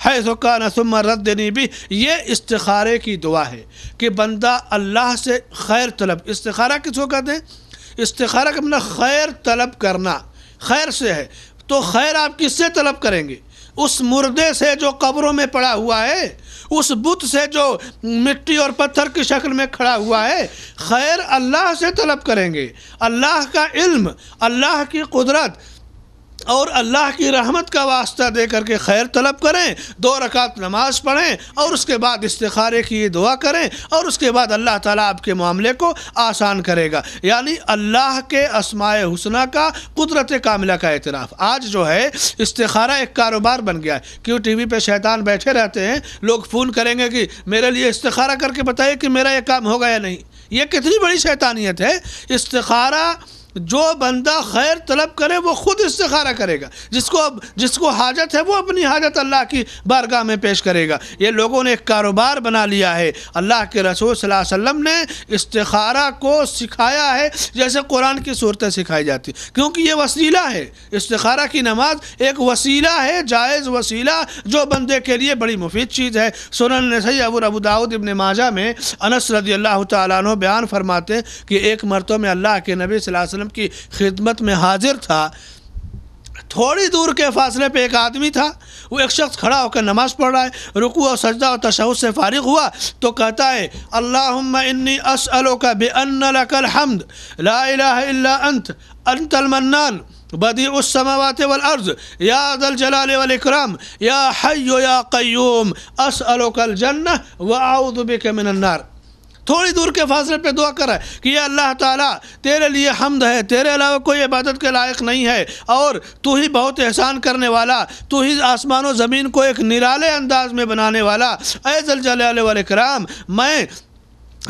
हैस कान सुम रद्दनी भी ये इस्तारे की दुआ है कि बंदा अल्लाह से खैर तलब इस्तारा किसको कहते हैं इस्तारा का मतलब खैर तलब करना खैर से है तो खैर आप किससे तलब करेंगे उस मुर्दे से जो कब्रों में पड़ा हुआ है, उस बुत से जो मिट्टी और पत्थर की शक्ल में खड़ा हुआ है, खैर अल्लाह से तलब करेंगे। अल्लाह का इल्म, अल्लाह की कुदरत और अल्लाह की रहमत का वास्ता दे करके खैर तलब करें, दो रकात नमाज़ पढ़ें, और उसके बाद इस्तारे की ये दुआ करें, और उसके बाद अल्लाह ताला आपके मामले को आसान करेगा। यानी अल्लाह के असमाय हुसना का, कुदरत कामिला का एतराफ़। आज जो है इस्तारा एक कारोबार बन गया है। क्यों टी वी पर शैतान बैठे रहते हैं? लोग फ़ोन करेंगे कि, मेरे लिए इस्तारा करके बताइए कि मेरा ये काम होगा या नहीं? ये कितनी बड़ी शैतानियत है। इस्तारा जो बंदा खैर तलब करे, वो खुद इस्तारा करेगा। जिसको अब, जिसको हाजत है, वो अपनी हाजत अल्लाह की बारगाह में पेश करेगा। ये लोगों ने एक कारोबार बना लिया है। अल्लाह के रसूल वसल्लम ने इस्तारा को सिखाया है, जैसे कुरान की सूरतें सिखाई जाती। क्योंकि ये वसीला है। इस्तारा की नमाज़ एक वसीला है, जायज़ वसीला, जो बंदे के लिए बड़ी मुफीद चीज़ है। सुनन नसई अबू अबू दाऊद इबन माजा में अनस रदी अल्लाह तु बयान फरमाते कि एक मरतों में अल्लाह के नबी वसल्लम वसल्लम की खिदमत में हाजिर था, थोड़ी दूर के फासले पे एक आदमी था, वो एक शख्स खड़ा होकर नमाज़ पढ़ रहा है, रुकू और सजदा और तशहद से फारिग हुआ तो कहता है, अल्लाहुम्मा इन्नी असअलो का बेअनकल हमद, ला अंत, अंतल मन्नान बदी उस समावत वल अर्ज़, या दल जलाल वल इकराम, या हय्यो या क़य्यूम असअलो कल जन्नह, व आउदु बिक मिनन्नार थोड़ी दूर के फासले पे दुआ कर कि ये अल्लाह ताला तेरे लिए हमद है, तेरे अलावा कोई इबादत के लायक नहीं है। और तू ही बहुत एहसान करने वाला, तू ही आसमान व ज़मीन को एक निराले अंदाज में बनाने वाला। ऐजल जल वाले कराम मैं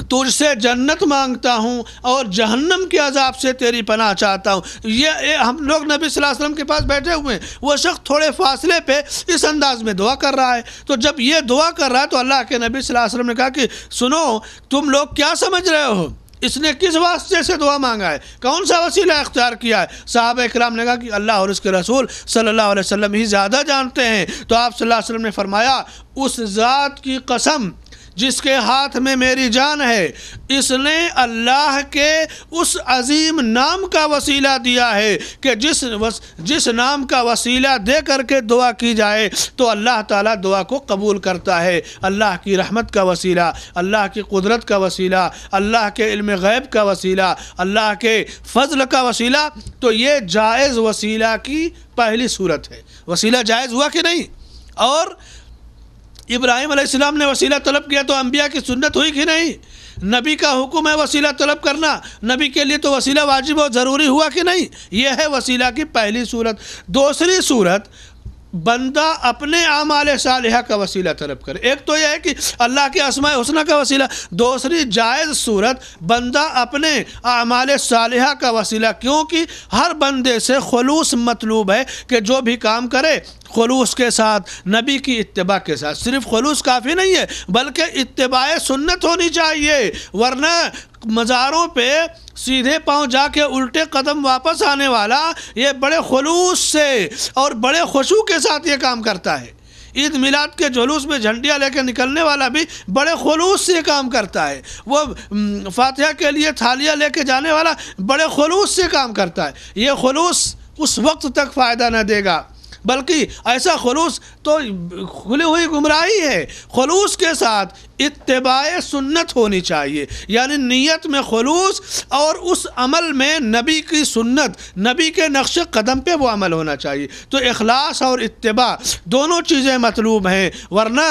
तुझसे जन्नत माँगता हूँ और जहन्नम के अजाब से तेरी पनाह चाहता हूँ। ये, ये हम लोग नबी वसल्लम के पास बैठे हुए हैं। वो शख्स थोड़े फासले पे इस अंदाज में दुआ कर रहा है। तो जब ये दुआ कर रहा है तो अल्लाह के नबी वसल्लम ने कहा कि सुनो तुम लोग क्या समझ रहे हो? इसने किस वास्ते से दुआ मांगा है? कौन सा वसीला इख्तियार किया है? साहब इकराम ने कहा कि अल्लाह और उसके रसूल सल्लल्लाहु अलैहि वसल्लम ही ज़्यादा जानते हैं। तो आप सल्लल्लाहु अलैहि वसल्लम ने फरमाया उस ज़ात की कसम जिसके हाथ में मेरी जान है इसने अल्लाह के उस अजीम नाम का वसीला दिया है कि जिस वस, जिस नाम का वसीला दे करके दुआ की जाए तो अल्लाह ताला दुआ को कबूल करता है। अल्लाह की रहमत का वसीला अल्लाह की कुदरत का वसीला अल्लाह के इल्म गैब का वसीला अल्लाह के फ़ज़ल का वसीला तो ये जायज़ वसीला की पहली सूरत है। वसीला जायज़ हुआ कि नहीं? और इब्राहिम अलैहिस्सलाम ने वसीला तलब किया तो अम्बिया की सुन्नत हुई कि नहीं? नबी का हुक्म है वसीला तलब करना। नबी के लिए तो वसीला वाजिब और ज़रूरी हुआ कि नहीं? यह है वसीला की पहली सूरत। दूसरी सूरत, बंदा अपने आमाल साल का वसीला तलब करे। एक तो यह है कि अल्लाह के असमाय हसना का वसीला। दूसरी जायज़ सूरत, बंदा अपने आमाल साल का वसीला। क्योंकि हर बंदे से खलूस मतलूब है कि जो भी काम करे खलूस के साथ, नबी की इतबा के साथ। सिर्फ़ खलूस काफ़ी नहीं है, बल्कि इत्तबा सुन्नत होनी चाहिए, वरना मज़ारों पे सीधे पाँव जाके उल्टे कदम वापस आने वाला, ये बड़े खलूस से और बड़े खुशू के साथ ये काम करता है। ईद मिलाद के जुलूस में झंडियाँ लेकर निकलने वाला भी बड़े खलूस से काम करता है। वो फातिहा के लिए थालियाँ लेके जाने वाला बड़े खलूस से काम करता है। ये खलूस उस वक्त तक फ़ायदा न देगा। बल्कि ऐसा खलूस तो खुली हुई गुमराही है। खलूस के साथ इतबा सुन्नत होनी चाहिए। यानी नीयत में खलूस और उस अमल में नबी की सुन्नत, नबी के नक्श कदम पे वो अमल होना चाहिए। तो अखलास और इतबा दोनों चीज़ें मतलूब हैं। वरना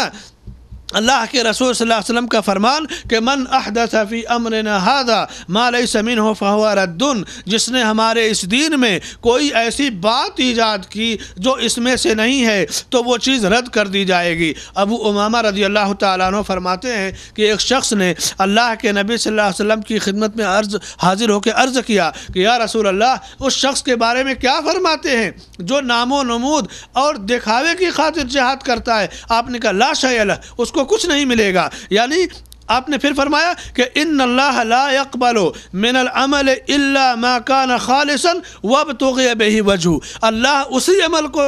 अल्लाह के रसूल वसल्लम का फरमान कि मन अहदफ़ी अमर हादा माल समिन हो फ़हुआ रद्दुन, जिसने हमारे इस दीन में कोई ऐसी बात ईजाद की जो इसमें से नहीं है तो वो चीज़ रद्द कर दी जाएगी। अबू उमामा रदी अल्लाह तु फरमाते हैं कि एक शख्स ने अल्लाह के नबी वसल्लम की खिदमत में अर्ज़, हाजिर होकर अर्ज़ किया कि, या रसूल अल्लाह उस शख्स के बारे में क्या फरमाते हैं, जो नामो नमूद और दिखावे की खातिर जहाद करता है? आपने कहा, ला शयल कुछ नहीं मिलेगा। यानी आपने फिर फरमाया कि इन अल्लाह मिनल अमल इल्ला मा कान खालिसन वब तो बेही वज़ू अल्लाह उसी अमल को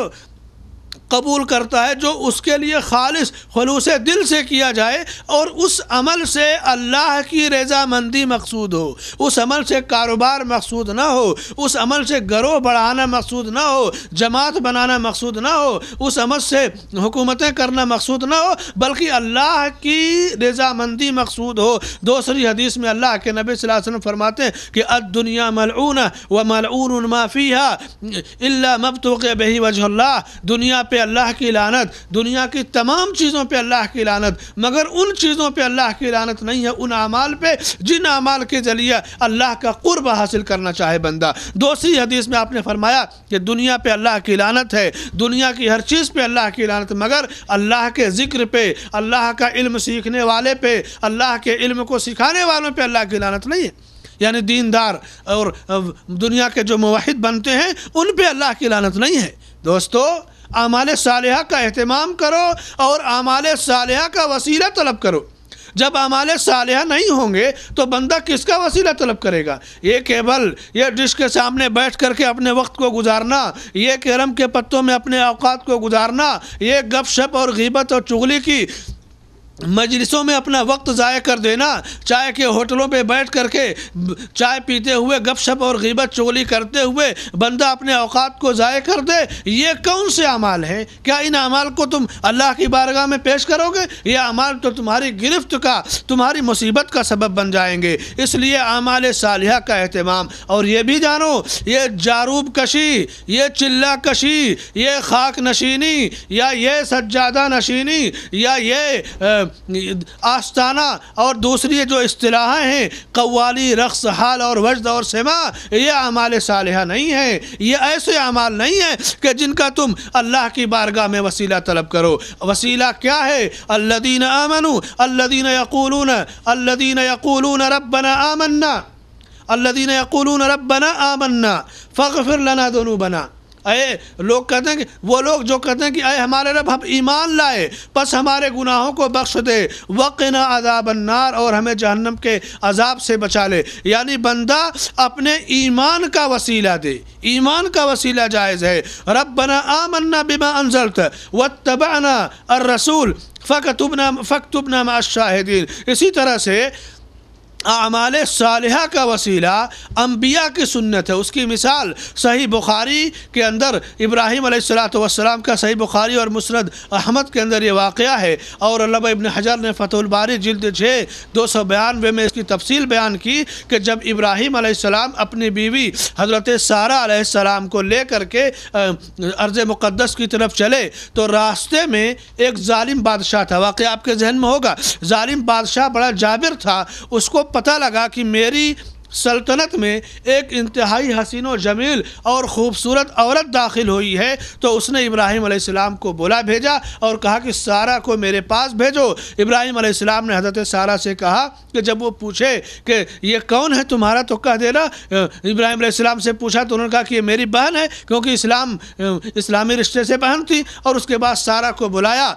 कबूल करता है, जो उसके लिए खालिश खलूस दिल से किया जाए और उस अमल से अल्लाह की रजामंदी मकसूद हो। उस अमल से कारोबार मकसूद ना हो। उस अमल से गरोह बढ़ाना मकसूद ना हो। जमात बनाना मकसूद ना हो। उस अमल से हुकूमतें करना मकसूद ना हो, बल्कि अल्लाह की रजामंदी मकसूद हो। दूसरी हदीस में अल्लाह के नबी वसल्लम फरमाते हैं कि अद दुनिया मलून व मलून माफ़िया अल्ला मबतुक़ बही वजह दुनिया पे पे अल्लाह की लानत, दुनिया की तमाम चीज़ों पे अल्लाह की लानत, मगर उन चीज़ों पे अल्लाह की लानत नहीं है, उन अमाल पे, जिन अमाल के ज़रिए अल्लाह का कुर्ब हासिल करना चाहे बंदा। दूसरी हदीस में आपने फरमाया कि दुनिया पे अल्लाह की लानत है, दुनिया की हर चीज़ पे अल्लाह की लानत, मगर अल्लाह के ज़िक्र पे, अल्लाह का इल्म सीखने वाले पे, अल्लाह के इल्म को सिखाने वालों पे अल्लाह की लानत नहीं है। यानी दीनदार और दुनिया के जो मुवाहिद बनते हैं, उन पे अल्लाह की लानत नहीं है। दोस्तों आमाल साल का अहतमाम करो और आमाल साल का वसीला तलब करो। जब आमाल साल नहीं होंगे तो बंदा किसका वसीला तलब करेगा? ये केबल ये डिश के सामने बैठ करके अपने वक्त को गुजारना, ये कैरम के पत्तों में अपने अवकात को गुजारना, ये गप शप और गीबत और चुगली की मजलिसों में अपना वक्त ज़ाय कर देना चाय के होटलों पे बैठ करके चाय पीते हुए गपशप और गिबत चोली करते हुए बंदा अपने अवकात को ज़ाय कर दे। ये कौन से अमाल हैं? क्या इन अमाल को तुम अल्लाह की बारगाह में पेश करोगे? ये अमाल तो तुम्हारी गिरफ्त का तुम्हारी मुसीबत का सबब बन जाएँगे। इसलिए अमाल साल का अहतमाम और ये भी जानो ये जारूब कशी ये चिल्ला कशी ये खाक नशीनी या ये सज्जादा नशीनी या ये आ, आस्ताना और दूसरी जो असलाह हैं कवाली रक्स हाल और वजद और समा, ये अमाल साल नहीं है। ये ऐसे अमाल नहीं है कि जिनका तुम अल्लाह की बारगाह में वसीला तलब करो। वसीला क्या है? अल्लदीन आमनु, अल्लदीन यकूलून अल्लदीन यकूलून रबना आमन्ना। अल्लदीन यकूलून रबना आमन्ना। फ़िर लना दोनों बना अये लोग कहते हैं कि, वो लोग जो कहते हैं कि अय हमारे रब हम ईमान लाए, बस हमारे गुनाहों को बख्श दे। वक़ना अजाब अन्नार और हमें जहन्नम के अजाब से बचा ले। यानी बंदा अपने ईमान का वसीला दे। ईमान का वसीला जायज़ है। रब बना आमन्ना बिमा अनजलत व तबाना और रसूल फ़कतुबना फ़कतुबना शाहिदीन। इसी तरह से आमाल साल का वसीला अम्बिया की सुन्नत है उसकी मिसाल सही बुखारी के अंदर इब्राहिम वसलाम का सही बुखारी और मुसरद अहमद के अंदर ये वाक़ है और इबन हजर ने फ़तुलबारी जल्द छः दो सौ बयानवे में इसकी तफसील बयान की कि जब इब्राहिम आसमाम अपनी बीवी हज़रत सारा सलाम को ले करके अर्ज़ मुक़दस की तरफ़ चले तो रास्ते में एक ालिम बादशाह था वाक़ आपके जहन में होगा ालिम बादशाह बड़ा जाबिर था उसको पता लगा कि मेरी सल्तनत में एक इंतहाई हसीन व जमील और ख़ूबसूरत औरत दाखिल हुई है। तो उसने इब्राहिम अलैहिस्सलाम को बोला भेजा और कहा कि सारा को मेरे पास भेजो। इब्राहिम अलैहिस्सलाम ने हज़रत सारा से कहा कि जब वो पूछे कि ये कौन है तुम्हारा तो कह देना इब्राहिम अलैहिस्सलाम से पूछा तो उन्होंने कहा कि ये मेरी बहन है, क्योंकि इस्लाम इस्लामी रिश्ते से बहन थी। और उसके बाद सारा को बुलाया।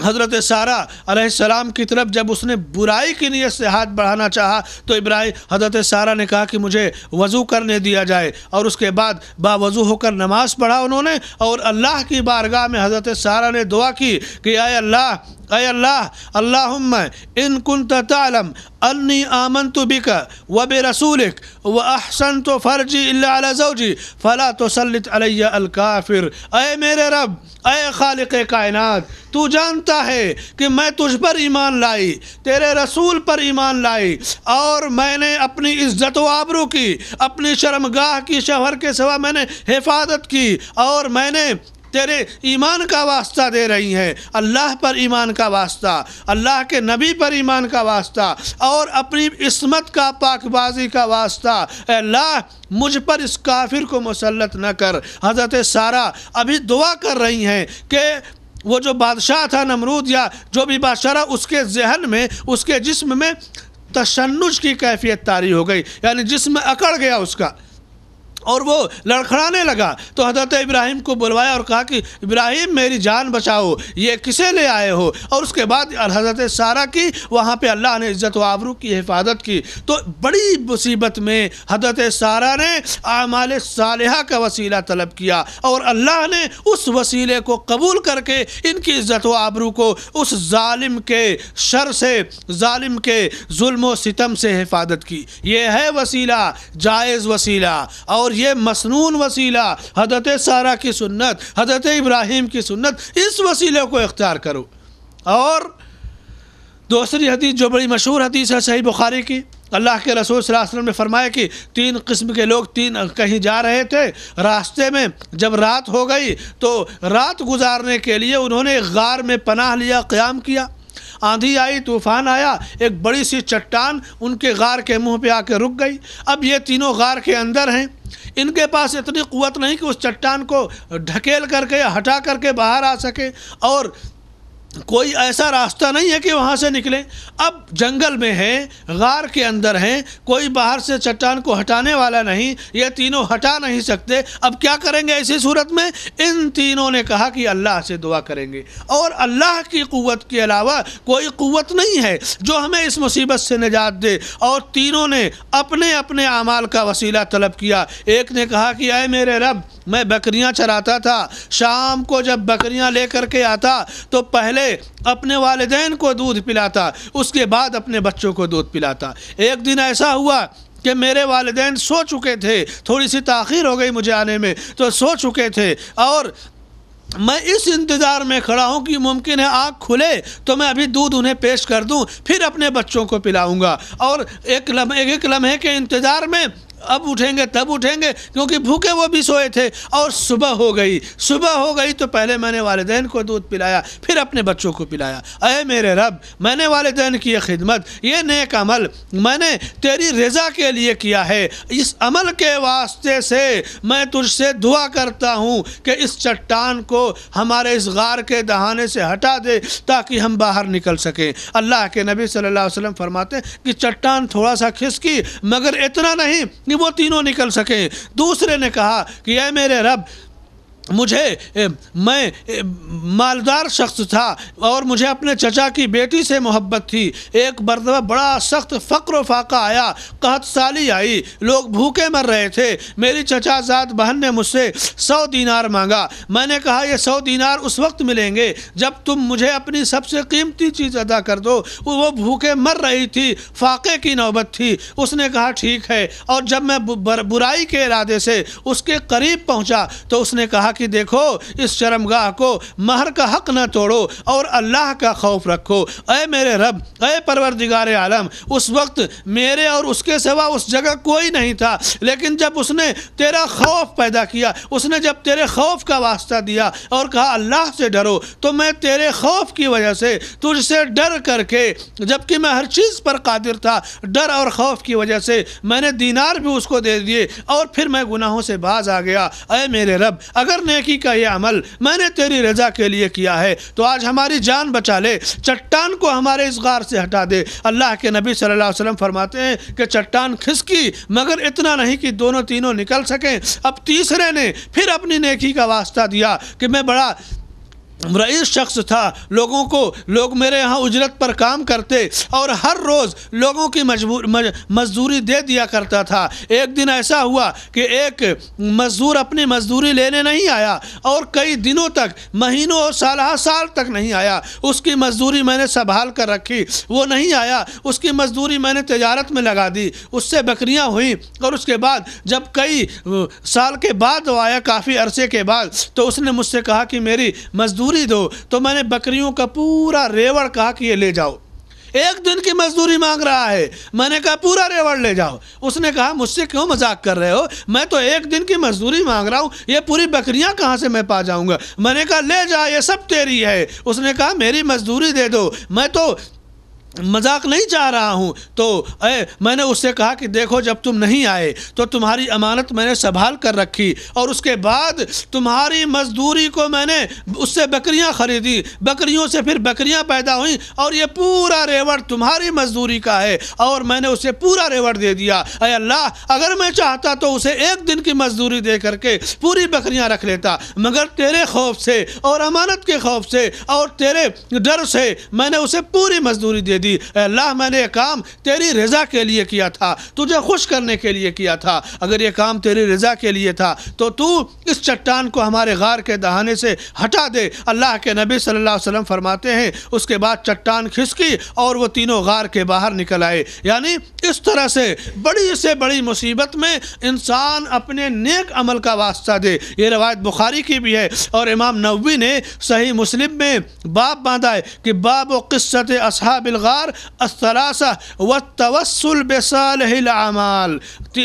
हज़रत सारा सलाम की तरफ़ जब उसने बुराई की नीयत से हाथ बढ़ाना चाहा तो इब्राहिम, हज़रत सारा ने कहा कि मुझे वज़ू करने दिया जाए। और उसके बाद बावज़ू होकर नमाज़ पढ़ा उन्होंने, और अल्लाह की बारगाह में हज़रत सारा ने दुआ की कि आए अल्लाह अल्लाह अल्लाहुम्म इन कुन तालम अन्नी आमन तो बिक व रसूलिक व अहसन तो फ़र्जी अलाजी फ़ला तो सल्लित अलकाफ़िर अय मेरे रब अय खालिक कायनात तू जानता है कि मैं तुझ पर ईमान लाई तेरे रसूल पर ईमान लाई और मैंने अपनी इज़्ज़त व आबरू की अपनी शर्मगाह की शहर के सिवा मैंने हिफाजत की और मैंने तेरे ईमान का वास्ता दे रही हैं। अल्लाह पर ईमान का वास्ता, अल्लाह के नबी पर ईमान का वास्ता, और अपनी इसमत का, पाकबाजी का वास्ता। अल्लाह, मुझ पर इस काफिर को मुसलत न कर। हज़रत सारा अभी दुआ कर रही हैं कि वो जो बादशाह था नमरूद, या जो भी बादशाह उसके जहन में, उसके जिस्म में तशन्नुज की कैफियत तारी हो गई। यानी जिस्म अकड़ गया उसका। और वो लड़खड़ाने लगा। तो हज़रत इब्राहिम को बुलवाया और कहा कि, इब्राहिम, मेरी जान बचाओ, ये किसे ले आए हो? और उसके बाद हज़रत सारा की, वहाँ पे अल्लाह ने इज़्ज़त आबरू की, हिफाजत की। तो बड़ी मुसीबत में हज़रत सारा ने आमाल सालहा का वसीला तलब किया और अल्लाह ने उस वसीले को कबूल करके इनकी इज़्ज़त आबरू को उस ालिम के शर से ालिम के जुल्म सितम से हिफाजत की। ये है वसीला, जायज़ वसीला। और ये मसनून वसीला, हज़रत सारा की सुन्नत, हज़रत इब्राहिम की सुन्नत, इस वसीले को इख्तियार करो। और दूसरी हदीस, जो बड़ी मशहूर हदीस है सही बुखारी की, अल्लाह के रसूल वसल्लम ने फरमाया कि तीन किस्म के लोग तीन, कहीं जा रहे थे, रास्ते में जब रात हो गई तो रात गुजारने के लिए उन्होंने गार में पनाह लिया, क़्याम किया। आंधी आई, तूफ़ान आया, एक बड़ी सी चट्टान उनके गार के मुँह पे आके रुक गई। अब ये तीनों गार के अंदर हैं। इनके पास इतनी क़वत नहीं कि उस चट्टान को ढकेल करके हटा करके बाहर आ सके और कोई ऐसा रास्ता नहीं है कि वहाँ से निकलें। अब जंगल में हैं, गार के अंदर हैं, कोई बाहर से चट्टान को हटाने वाला नहीं, ये तीनों हटा नहीं सकते। अब क्या करेंगे ऐसी सूरत में? इन तीनों ने कहा कि अल्लाह से दुआ करेंगे। और अल्लाह की क़ुवत के अलावा कोई क़वत नहीं है जो हमें इस मुसीबत से निजात दे। और तीनों ने अपने अपने अमाल का वसीला तलब किया। एक ने कहा कि आए मेरे रब, मैं बकरियाँ चराता था। शाम को जब बकरियाँ लेकर के आता तो पहले अपने वालदेन को दूध पिलाता, उसके बाद अपने बच्चों को दूध पिलाता। एक दिन ऐसा हुआ कि मेरे वालदेन सो चुके थे थोड़ी सी ताख़ीर हो गई मुझे आने में तो सो चुके थे। और मैं इस इंतज़ार में खड़ा हूँ कि मुमकिन है आँख खुले तो मैं अभी दूध उन्हें पेश कर दूँ, फिर अपने बच्चों को पिलाऊँगा। और एक लम्हे एक लम्हे के इंतज़ार में अब उठेंगे, तब उठेंगे, क्योंकि भूखे वो भी सोए थे और सुबह हो गई। सुबह हो गई तो पहले मैंने वालदेन को दूध पिलाया, फिर अपने बच्चों को पिलाया। अरे मेरे रब, मैंने वालदेन की यह खिदमत, ये नेक अमल मैंने तेरी रज़ा के लिए किया है। इस अमल के वास्ते से मैं तुझसे दुआ करता हूँ कि इस चट्टान को हमारे इस गार के दहाने से हटा दे, ताकि हम बाहर निकल सकें। अल्लाह के नबी सल्लल्लाहु अलैहि वसल्लम फरमाते हैं कि चट्टान थोड़ा सा खिसकी, मगर इतना नहीं कि वो तीनों निकल सके। दूसरे ने कहा कि ये मेरे रब मुझे मैं मालदार शख्स था और मुझे अपने चचा की बेटी से मोहब्बत थी। एक मरतबा बड़ा सख्त फ़क्र फाका आया। कहत, साली आई, लोग भूखे मर रहे थे। मेरी चचा ज़ात बहन ने मुझसे सौ दीनार मांगा। मैंने कहा, ये सौ दीनार उस वक्त मिलेंगे जब तुम मुझे अपनी सबसे कीमती चीज़ अदा कर दो। वो भूखे मर रही थी, फाके की नौबत थी। उसने कहा, ठीक है। और जब मैं बुराई के इरादे से उसके करीब पहुँचा तो उसने कहा कि देखो, इस शर्मगाह को महर का हक न तोड़ो और अल्लाह का खौफ रखो। अय मेरे रब अय परवरदिगार आलम, उस वक्त मेरे और उसके सिवा उस जगह कोई नहीं था। लेकिन जब उसने तेरा खौफ पैदा किया, उसने जब तेरे खौफ का वास्ता दिया और कहा, अल्लाह से डरो तो मैं तेरे खौफ की वजह से तुझसे डर करके, जबकि मैं हर चीज़ पर कादिर था, डर और खौफ की वजह से मैंने दीनार भी उसको दे दिए और फिर मैं गुनाहों से बाज आ गया। अय मेरे रब, अगर नेकी का ये अमल मैंने तेरी रज़ा के लिए किया है तो आज हमारी जान बचा ले। चट्टान को हमारे इस गार से हटा दे। अल्लाह के नबी सल्लल्लाहु अलैहि वसल्लम फरमाते हैं कि चट्टान खिसकी, मगर इतना नहीं कि दोनों तीनों निकल सकें। अब तीसरे ने फिर अपनी नेकी का वास्ता दिया कि मैं बड़ा रईस शख्स था। लोगों को, लोग मेरे यहाँ उजरत पर काम करते और हर रोज़ लोगों की मजबूर मजदूरी दे दिया करता था। एक दिन ऐसा हुआ कि एक मज़दूर अपनी मजदूरी लेने नहीं आया और कई दिनों तक, महीनों और साल साल तक नहीं आया। उसकी मजदूरी मैंने संभाल कर रखी, वो नहीं आया। उसकी मजदूरी मैंने तजारत में लगा दी, उससे बकरियाँ हुई और उसके बाद जब कई साल के बाद वो आया, काफ़ी अरसे के बाद तो उसने मुझसे कहा कि मेरी मजदूरी मजदूरी दो तो मैंने बकरियों का पूरा रेवड़ कहा कि ये ले जाओ। एक दिन की मजदूरी मांग रहा है, मैंने कहा, पूरा रेवड़ ले जाओ। उसने कहा, मुझसे क्यों मज़ाक कर रहे हो? मैं तो एक दिन की मजदूरी मांग रहा हूँ, ये पूरी बकरियाँ कहाँ से मैं पा जाऊँगा? मैंने कहा, ले जा, ये सब तेरी है। उसने कहा, मेरी मजदूरी दे दो, मैं तो मज़ाक नहीं चाह रहा हूँ। तो ए, मैंने उससे कहा कि देखो जब तुम नहीं आए तो तुम्हारी अमानत मैंने संभाल कर रखी और उसके बाद तुम्हारी मजदूरी को मैंने उससे बकरियाँ ख़रीदी बकरियों से फिर बकरियाँ पैदा हुई और ये पूरा रेवड़ तुम्हारी मजदूरी का है और मैंने उसे पूरा रेवड़ दे दिया। अरे अल्लाह अगर मैं चाहता तो उसे एक दिन की मजदूरी दे करके पूरी बकरियाँ रख लेता मगर तेरे खौफ से और अमानत के खौफ से और तेरे डर से मैंने उसे पूरी मजदूरी दे दी। दी अल्लाह मैंने ये काम तेरी रज़ा के लिए किया था, तुझे खुश करने के लिए किया था। अगर ये काम तेरी रज़ा के लिए था तो तू इस चट्टान को हमारे गार के दहाने से हटा दे। अल्लाह के नबी सल्लल्लाहु अलैहि वसल्लम फरमाते हैं, उसके बाद चट्टान खिसकी और वो तीनों गार के बाहर निकल आए। यानी इस तरह से बड़ी से बड़ी मुसीबत में इंसान अपने नेक अमल का वास्ता दे। ये रवायत बुखारी की भी है और इमाम नबी ने सही मुस्लिम में बाप बांधा है कि बाब क़स्सत असहाबिल गार असलासा व तवसल बेसालमाल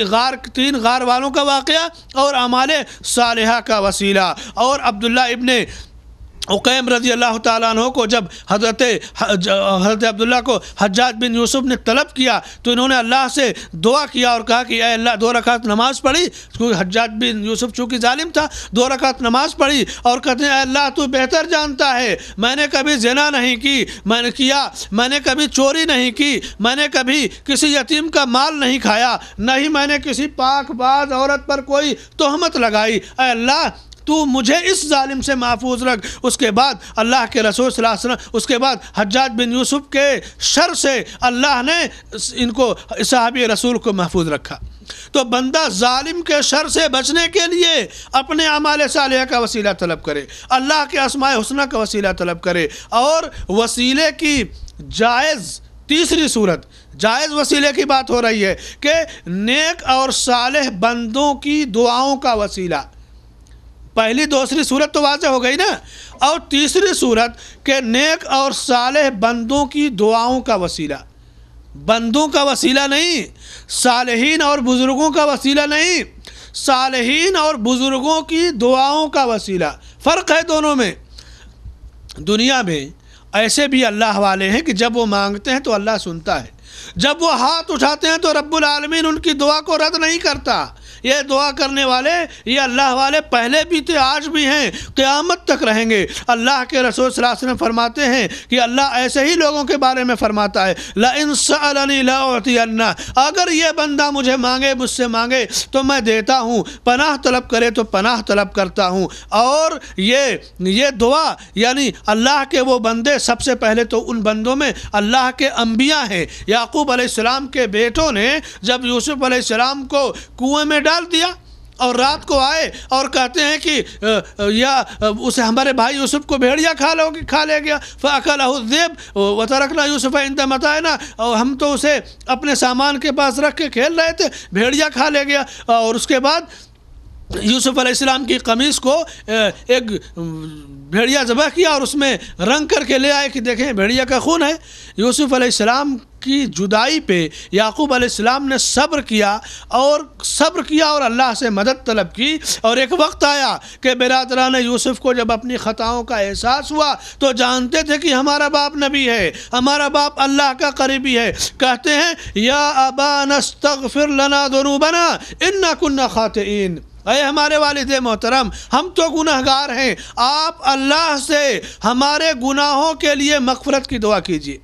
गार, तीन गार वालों का वाक़ और अमाल साल का वसीला। और अब्दुल्ला इबन उकैम रज़ी अल्लाह तु को जब हज़रत हज़रत अब्दुल्ला को हज्जाज बिन यूसुफ ने तलब किया तो इन्होंने अल्लाह से दुआ किया और कहा कि अल्लाह, दो रकात नमाज़ पढ़ी। क्योंकि हज्जाज बिन यूसुफ चूँकि जालिम था, दो रकात नमाज़ पढ़ी और कहते हैं अल्लाह, तू बेहतर जानता है। मैंने कभी जना नहीं की, मैंने किया, मैंने कभी चोरी नहीं की, मैंने कभी किसी यतीम का माल नहीं खाया नहीं मैंने किसी पाकबाज औरत पर कोई तोहमत लगाई। अल्लाह तू मुझे इस जालिम से महफूज रख। उसके बाद अल्लाह के रसूल उसके बाद हज्जाज बिन यूसुफ के शर से अल्लाह ने इनको, साहबी रसूल को महफूज रखा। तो बंदा जालिम के शर से बचने के लिए अपने अमाल साल का वसीला तलब करे, अल्लाह के असमाय हुसना का वसीला तलब करे, और वसीले की जायज़ तीसरी सूरत, जायज़ वसीले की बात हो रही है कि नेक और सालेह बंदों की दुआओं का वसीला। पहली दूसरी सूरत तो वाजह हो गई ना। और तीसरी सूरत के नेक और सालेह बंदों की दुआओं का वसीला। बंदों का वसीला नहीं, सालहीन और बुज़ुर्गों का वसीला नहीं, सालहीन और बुज़ुर्गों की दुआओं का वसीला। फ़र्क है दोनों में। दुनिया में ऐसे भी अल्लाह वाले हैं कि जब वो मांगते हैं तो अल्लाह सुनता है। जब वो हाथ उठाते हैं तो रब्बुल आलमीन उनकी दुआ को रद्द नहीं करता। ये दुआ करने वाले, ये अल्लाह वाले पहले भी थे, आज भी हैं, क़यामत तक रहेंगे। अल्लाह के रसूल वसल्लम फरमाते हैं कि अल्लाह ऐसे ही लोगों के बारे में फरमाता है ला अगर ये बंदा मुझे मांगे, मुझसे मांगे तो मैं देता हूँ, पनाह तलब करे तो पनाह तलब करता हूँ। और ये ये दुआ, यानी अल्लाह के वो बंदे, सबसे पहले तो उन बंदों में अल्लाह के अम्बिया हैं। याकूब अलैहिस्सलाम के बेटों ने जब यूसुफ अलैहिस्सलाम को कुएँ में डाल दिया और रात को आए और कहते हैं कि या उसे हमारे भाई यूसुफ को भेड़िया खा लो खा ले गया। फ़ाकल देव व रखना यूसुफ मताए ना और हम तो उसे अपने सामान के पास रख के खेल रहे थे, भेड़िया खा ले गया। और उसके बाद यूसुफ अलैहिस्सलाम की कमीज़ को एक भेड़िया ज़बह किया और उसमें रंग करके ले आए कि देखें भेड़िया का खून है। यूसुफ अलैहिस्सलाम की जुदाई पे याकूब अलैहिस्सलाम ने सब्र किया और सब्र किया और अल्लाह से मदद तलब की और एक वक्त आया कि बिरादरान यूसुफ को जब अपनी ख़ताओं का एहसास हुआ तो जानते थे कि हमारा बाप नबी है, हमारा बाप अल्लाह का करीबी है। कहते हैं, या अबा नस्तगफिर लना दुनूबना, इन्ना कुन्ना खातिन अरे हमारे वालिद मोहतरम, हम तो गुनहगार हैं। आप अल्लाह से हमारे गुनाहों के लिए मगफरत की दुआ कीजिए।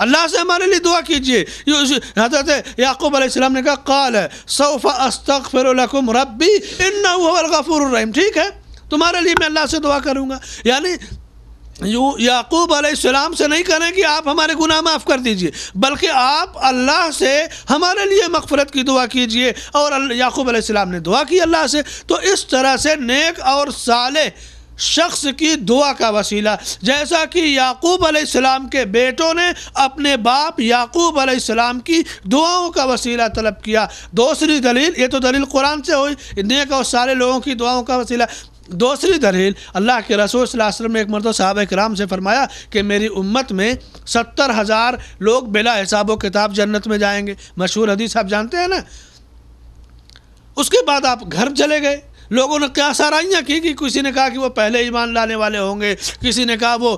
अल्लाह से हमारे लिए दुआ कीजिए। हज़रत याकूब अलैहिस्सलाम ने कहा, काल सौफ़ा अस्तगफिरुलकुम रब्बी, इन्नहु गफूर ठीक है, तुम्हारे लिए मैं अल्लाह से दुआ करूँगा। यानी यू याकूब अलैहिस्सलाम से नहीं करें कि आप हमारे गुनाह माफ़ कर दीजिए, बल्कि आप अल्लाह से हमारे लिए मगफरत की दुआ कीजिए। और याकूब अलैहिस्सलाम ने दुआ की अल्लाह से। तो इस तरह से नेक और साले शख्स की दुआ का वसीला। जैसा कि याकूब अलैहिस्सलाम के बेटों ने अपने बाप याकूब अलैहिस्सलाम की दुआओं का वसीला तलब किया। दूसरी दलील, ये तो दलील कुरान से हुई, नेक और सारे लोगों की दुआओं का वसीला। दूसरी दलील, अल्लाह के रसूल वसल्लम ने एक मरतबा साहब कराम से फरमाया कि मेरी उम्मत में सत्तर हज़ार लोग बिला हिसाब किताब जन्नत में जाएँगे। मशहूर हदीस आप जानते हैं ना? उसके बाद आप घर चले गए। लोगों ने क्या सराहियाँ की कि किसी ने कहा कि वो पहले ईमान लाने वाले होंगे? किसी ने कहा वो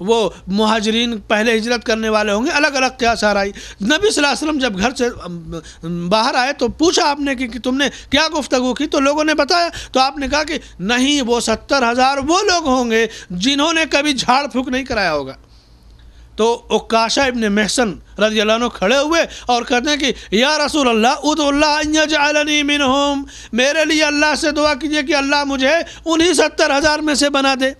वो महाजरीन पहले हिजरत करने वाले होंगे? अलग अलग क्या सराही नबी वसल्लम जब घर से बाहर आए तो पूछा आपने कि, कि तुमने क्या गुफ्तगु की? तो लोगों ने बताया। तो आपने कहा कि नहीं वो सत्तर हज़ार वो लोग होंगे जिन्होंने कभी झाड़ फूक नहीं कराया होगा। तो उकाशा इबन महसन रज़ी अल्लाह खड़े हुए और कहते हैं कि, या रसूल अल्लाह उदल्लानी मिन मेरे लिए अल्लाह से दुआ कीजिए कि अल्लाह मुझे उन्हीं सत्तर हज़ार में से बना दे।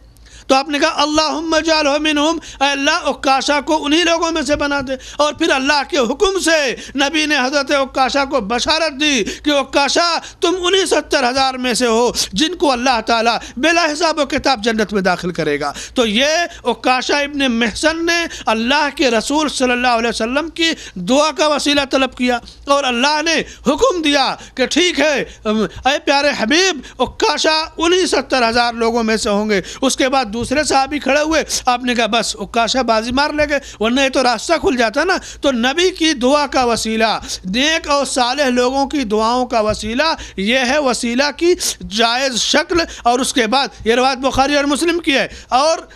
तो आपने कहा अल्लाह जालमिन अल्लाह को उन्हीं लोगों में से बना दे। और फिर अल्लाह के हुक्म से नबी ने हज़रत उक्काशा को बशारत दी कि, उक्काशा, तुम उन्हीं सत्तर हज़ार में से हो जिनको अल्लाह ताला बिला हिसाब किताब जन्नत में दाखिल करेगा। तो ये उक्काशा इबन महसन ने अल्लाह के रसूल अलैहि वसल्लम की दुआ का वसीला तलब किया। और अल्लाह ने हुक्म दिया कि, ठीक है अरे प्यारे हबीब, उक्काशा उन्हीं सत्तर हज़ार लोगों में से होंगे। उसके बाद दूसरे साहबी खड़े हुए। आपने कहा, बस उक्काशा बाजी मार ले गए, वरना ये तो रास्ता खुल जाता ना। तो नबी की दुआ का वसीला, नेक और साल लोगों की दुआओं का वसीला यह है वसीला की जायज़ शक्ल। और उसके बाद ये रवाज बुखारी और मुस्लिम की है। और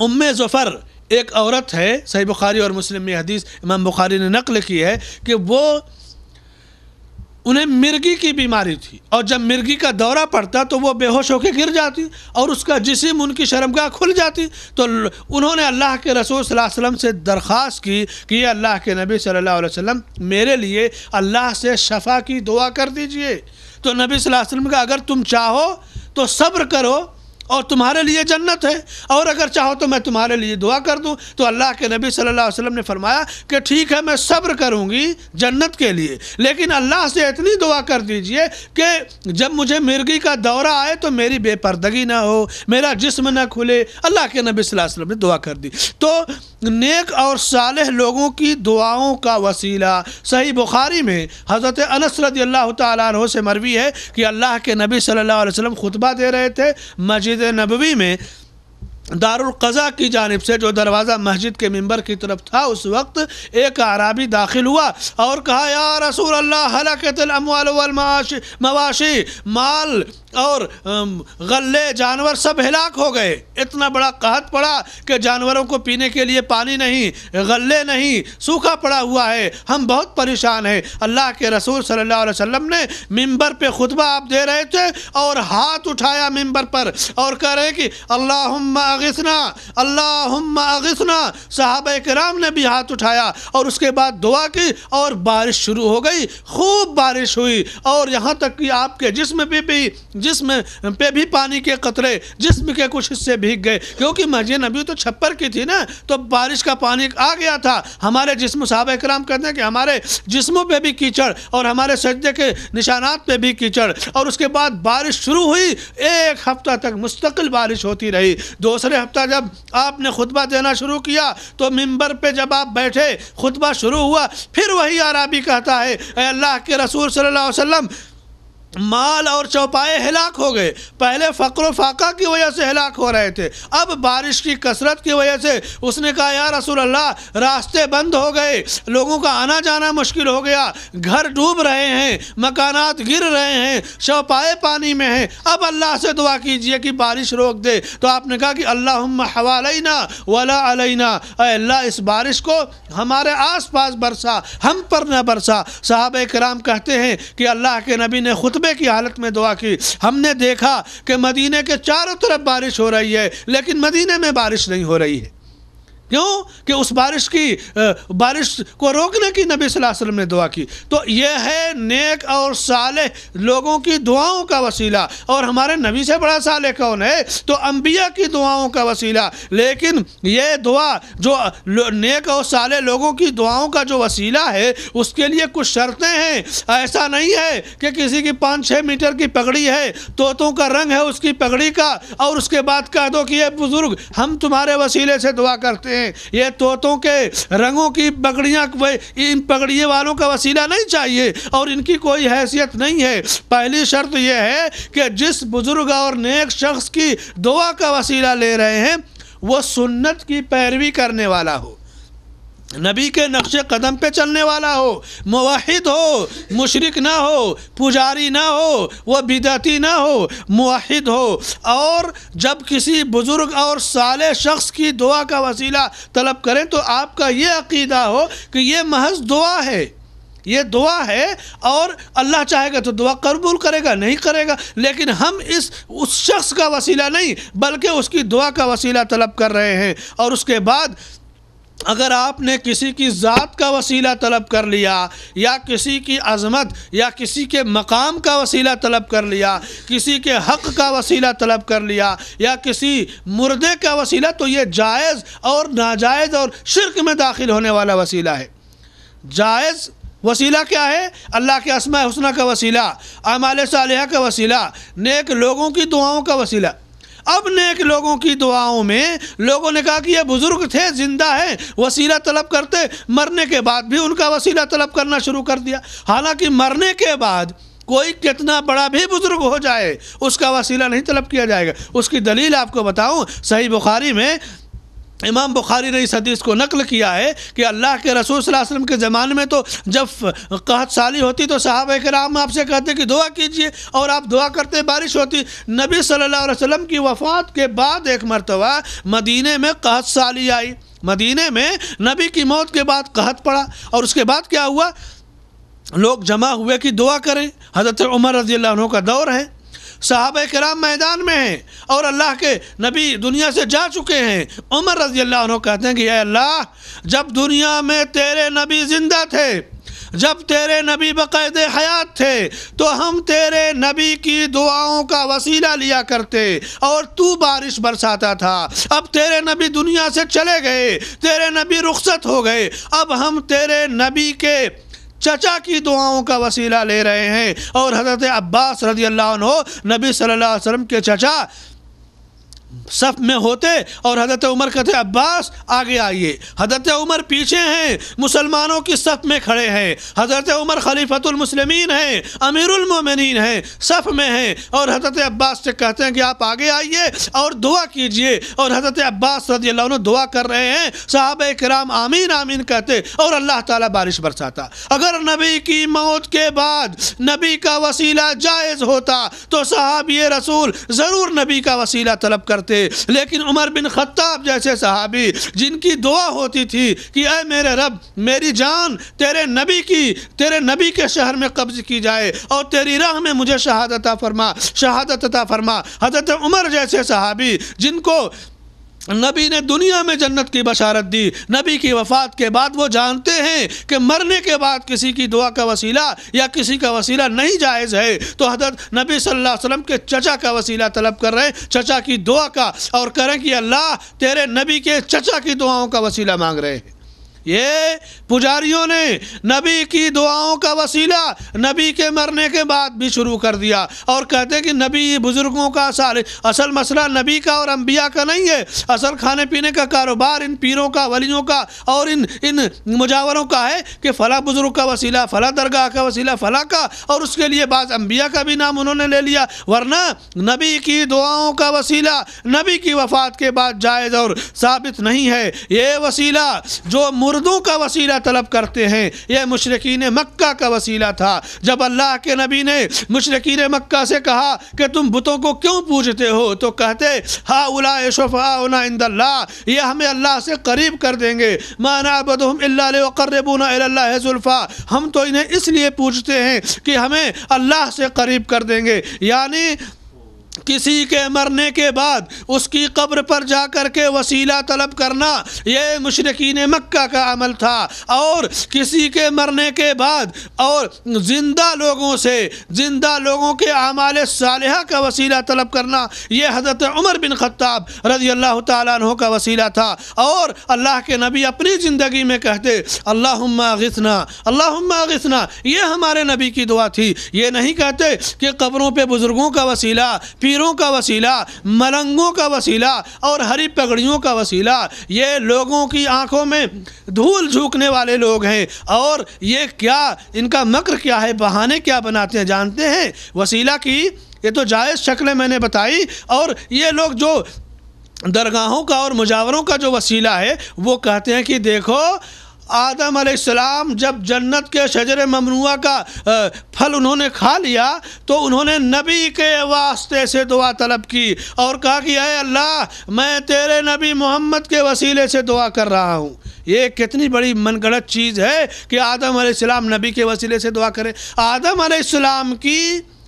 उम्म ज़फ़र, एक औरत है, सही बुखारी और मुस्लिम में हदीस इमाम बुखारी ने नकल की है कि वो उन्हें मिर्गी की बीमारी थी। और जब मिर्गी का दौरा पड़ता तो वो बेहोश होकर गिर जाती और उसका जिसम उनकी शर्मगाह खुल जाती। तो उन्होंने अल्लाह के रसूल वसल्लम से दरख्वास्त की कि ये अल्लाह के नबी सल्लल्लाहु अलैहि वसल्लम, मेरे लिए अल्लाह से शफा की दुआ कर दीजिए। तो नबी वसल्लम का, अगर तुम चाहो तो सब्र करो और तुम्हारे लिए जन्नत है। और अगर चाहो तो मैं तुम्हारे लिए दुआ कर दूँ। तो अल्लाह के नबी सल्लल्लाहु वसल्लम ने फरमाया कि ठीक है, मैं सब्र करूँगी जन्नत के लिए। लेकिन अल्लाह से इतनी दुआ कर दीजिए कि जब मुझे मिर्गी का दौरा आए तो मेरी बेपर्दगी ना हो, मेरा जिस्म ना खुले। अल्लाह के नबी वसल्लम ने दुआ कर दी। तो नेक और साल लोगों की दुआओं का वसीला सही बुखारी में हज़रत अनस अल्लाह तु से मरवी है कि अल्लाह के नबी सल्लल्लाहु अलैहि वसल्लम खुतबा दे रहे थे, मस्जिद नबवी में दारुलक़ज़ा की जानब से, जो दरवाज़ा मस्जिद के मंबर की तरफ़ था, उस वक्त एक आराबी दाखिल हुआ और कहा, या रसूल अल्लाह हलकतलमाशी मवाशी, माल और गले जानवर सब हिलाक हो गए। इतना बड़ा कहत पड़ा कि जानवरों को पीने के लिए पानी नहीं गले नहीं, सूखा पड़ा हुआ है। हम बहुत परेशान हैं। अल्लाह के रसूल सल्लल्लाहु अलैहि वसल्लम ने मिंबर पे खुतबा आप दे रहे थे और हाथ उठाया मिंबर पर और कह रहे कि अल्लाह अगसना अल्लाह अगसना। साहब कराम ने भी हाथ उठाया और उसके बाद दुआ की और बारिश शुरू हो गई। खूब बारिश हुई और यहाँ तक कि आपके जिसम पे भी, जिसम पे भी पानी के कतरे जिसम के कुछ हिस्से भीग गए। क्योंकि मस्जिद नबी तो छप्पर की थी ना तो बारिश का पानी आ गया था। हमारे जिसम, साहब कराम कहते हैं कि हमारे जिसमों पे भी कीचड़ और हमारे सज्जे के निशानात पे भी कीचड़। और उसके बाद बारिश शुरू हुई। एक हफ़्ता तक मुस्तकिल बारिश होती रही। दूसरे हफ़्ता जब आपने खुतबा देना शुरू किया तो मिंबर पे जब आप बैठे, खुतबा शुरू हुआ, फिर वही आराबी कहता है अल्लाह के रसूल सल्लल्लाहु अलैहि वसल्लम माल और चौपाए हिलाक हो गए। पहले फ़क्र फाका की वजह से हिलाक हो रहे थे। अब बारिश की कसरत की वजह से उसने कहा यार रसूल अल्लाह रास्ते बंद हो गए। लोगों का आना जाना मुश्किल हो गया। घर डूब रहे हैं, मकानात गिर रहे हैं, चौपाए पानी में हैं। अब अल्लाह से दुआ कीजिए कि बारिश रोक दे। तो आपने कहा कि अल्लाह हवालना वला अलैना। अल्लाह, इस बारिश को हमारे आस पास बरसा, हम पर न बरसा। साहब कराम कहते हैं कि अल्लाह के नबी ने खुद खुतबे की हालत में दुआ की। हमने देखा कि मदीने के चारों तरफ़ बारिश हो रही है, लेकिन मदीने में बारिश नहीं हो रही है। क्यों? कि उस बारिश की बारिश को रोकने की नबी वसल्लम ने दुआ की। तो यह है नेक और साले लोगों की दुआओं का वसीला। और हमारे नबी से बड़ा साले कौन है? तो अम्बिया की दुआओं का वसीला। लेकिन यह दुआ जो नेक और साले लोगों की दुआओं का जो वसीला है, उसके लिए कुछ शर्तें हैं। ऐसा नहीं है कि किसी की पाँच छः मीटर की पगड़ी है, तोतों का रंग है उसकी पगड़ी का, और उसके बाद कह दो कि ये बुज़ुर्ग, हम तुम्हारे वसीले से दुआ करते हैं। हैं। ये तोतों के रंगों की पगड़ियाँ इन पगड़िए वालों का वसीला नहीं चाहिए और इनकी कोई हैसियत नहीं है। पहली शर्त यह है कि जिस बुज़ुर्ग और नेक शख्स की दुआ का वसीला ले रहे हैं, वो सुन्नत की पैरवी करने वाला हो। नबी के नक्श कदम पे चलने वाला हो, मुवाहिद हो, मुशरक ना हो, पुजारी ना हो वह बिदती ना हो, मुवाहिद हो। और जब किसी बुज़ुर्ग और साले शख्स की दुआ का वसीला तलब करें तो आपका ये अकीदा हो कि ये महज दुआ है। ये दुआ है और अल्लाह चाहेगा तो दुआ कबूल करेगा, नहीं करेगा। लेकिन हम इस, उस शख्स का वसीला नहीं, बल्कि उसकी दुआ का वसीला तलब कर रहे हैं। और उसके बाद अगर आपने किसी की ज़ात का वसीला तलब कर लिया, या किसी की अज़मत, या किसी के मकाम का वसीला तलब कर लिया, किसी के हक़ का वसीला तलब कर लिया, या किसी मुर्दे का वसीला तो ये जायज़ और नाजायज़ और शिरक में दाखिल होने वाला वसीला है। जायज़ वसीला क्या है? अल्लाह के असमा हसना का वसीला अमाल साल का वसीला, नेक लोगों की दुआओं का वसीला। अब नेक लोगों की दुआओं में लोगों ने कहा कि ये बुज़ुर्ग थे, ज़िंदा हैं, वसीला तलब करते। मरने के बाद भी उनका वसीला तलब करना शुरू कर दिया। हालाँकि मरने के बाद कोई कितना बड़ा भी बुज़ुर्ग हो जाए, उसका वसीला नहीं तलब किया जाएगा। उसकी दलील आपको बताऊँ, सही बुखारी में इमाम बुखारी ने इस हदीस को नकल किया है कि अल्लाह के रसूल वसल्लम के ज़माने में तो जब कहत साली होती तो साहब कराम आपसे कहते कि दुआ कीजिए और आप दुआ करते, बारिश होती। नबी सल्लल्लाहु अलैहि वसल्लम की वफ़ात के बाद एक मरतबा मदीने में कहत साली आई। मदीने में नबी की मौत के बाद कहत पड़ा और उसके बाद क्या हुआ? लोग जमा हुए कि दुआ करें। हज़रत उमर रज़ी का दौर है। साहब कराम मैदान में हैं और अल्लाह के नबी दुनिया से जा चुके हैं। उमर रज़ी अल्लाह उन्होंने कहते हैं कि अल्लाह, जब दुनिया में तेरे नबी ज़िंदा थे, जब तेरे नबी बाकायद हयात थे तो हम तेरे नबी की दुआओं का वसीला लिया करते और तू बारिश बरसाता था। अब तेरे नबी दुनिया से चले गए, तेरे नबी रुखसत हो गए। अब हम तेरे नबी के चचा की दुआओं का वसीला ले रहे हैं। और हज़रत अब्बास रज़ी अल्लाह नबी सल्लल्लाहु अलैहि वसल्लम के चचा सफ में होते और हज़रत उमर कहते, अब्बास, आगे आइए। हज़रत उमर पीछे हैं, मुसलमानों की सफ में खड़े हैं। हज़रत उमर खलीफतुलमसलमिन हैं अमीरुलमोमिन हैं, सफ में हैं। और हज़रत अब्बास से कहते हैं कि आप आगे आइए और दुआ कीजिए। और हज़रत अब्बास रज़ी दुआ कर रहे हैं, साहब कराम आमीन आमीन कहते, और अल्लाह ताला बारिश बरसाता। अगर नबी की मौत के बाद नबी का वसीला जायज़ होता तो साहब ये रसूल ज़रूर नबी का वसीला तलब करते। करते। लेकिन उमर बिन खत्ताब जैसे सहाबी, जिनकी दुआ होती थी कि अय मेरे रब, मेरी जान तेरे नबी की, तेरे नबी के शहर में कब्ज की जाए और तेरी राह में मुझे शहादत फरमा शहादत फरमा। हज़रत उमर जैसे सहाबी, जिनको नबी ने दुनिया में जन्नत की बशारत दी। नबी की वफ़ात के बाद वो जानते हैं कि मरने के बाद किसी की दुआ का वसीला या किसी का वसीला नहीं जायज़ है। तो हज़रत नबी सल्लल्लाहु अलैहि वसल्लम के चचा का वसीला तलब कर रहे हैं। चचा की दुआ का और करें कि अल्लाह तेरे नबी के चचा की दुआओं का वसीला मांग रहे हैं। ये पुजारियों ने नबी की दुआओं का वसीला नबी के मरने के बाद भी शुरू कर दिया। और कहते कि नबी बुज़ुर्गों का सारे असल मसला नबी का और अम्बिया का नहीं है। असल खाने पीने का कारोबार इन पीरों का, वलियों का और इन इन मुजावरों का है कि फ़ला बुज़ुर्ग का वसीला, फ़ला दरगाह का वसीला, फ़ला का। और उसके लिए बाज़ अम्बिया का भी नाम उन्होंने ले लिया। वरना नबी की दुआओं का वसीला नबी की वफ़ात के बाद जायज़ और साबित नहीं है। ये वसीला जो मुर्दों का वसीला तलब करते हैं। यह मुशरकिन मक्का का वसीला था। जब अल्लाह के नबी ने मुशरकिन मक्का से कहा कि तुम बुतों को क्यों पूजते हो तो कहते हा उला शफ़ा इंदल्ला ये हमें अल्लाह से करीब कर देंगे। माना बदहम जुल्फ़ा। हम तो इन्हें इसलिए पूछते हैं कि हमें अल्लाह से करीब कर देंगे। यानी किसी के मरने के बाद उसकी कब्र पर जा कर के वसीला तलब करना यह मुशरकिन मक्का का अमल था। और किसी के मरने के बाद और ज़िंदा लोगों से, ज़िंदा लोगों के अमाल साल का वसीला तलब करना यह हज़रत उमर बिन ख़त्ताब रज़ी अल्लाह तु का वसीला था। और अल्लाह के नबी अपनी ज़िंदगी में कहते अल्लाह गसना अल्लाह गसना ये हमारे नबी की दुआ थी। ये नहीं कहते कि कब्रों पर बुज़ुर्गों का वसीला पीरों का वसीला, मलंगों का वसीला और हरी पगड़ियों का वसीला। ये लोगों की आँखों में धूल झोंकने वाले लोग हैं। और ये क्या, इनका मक्र क्या है, बहाने क्या बनाते हैं, जानते हैं? वसीला की, ये तो जायज़ शक्लें मैंने बताई। और ये लोग जो दरगाहों का और मुजावरों का जो वसीला है, वो कहते हैं कि देखो आदम अलैहिस्सलाम जब जन्नत के शजर ममनुआ का फल उन्होंने खा लिया तो उन्होंने नबी के वास्ते से दुआ तलब की और कहा कि अय अल्लाह, मैं तेरे नबी मोहम्मद के वसीले से दुआ कर रहा हूँ। ये कितनी बड़ी मनगढ़ंत चीज़ है कि आदम अलैहिस्सलाम नबी के वसीले से दुआ करें। आदम अलैहिस्सलाम की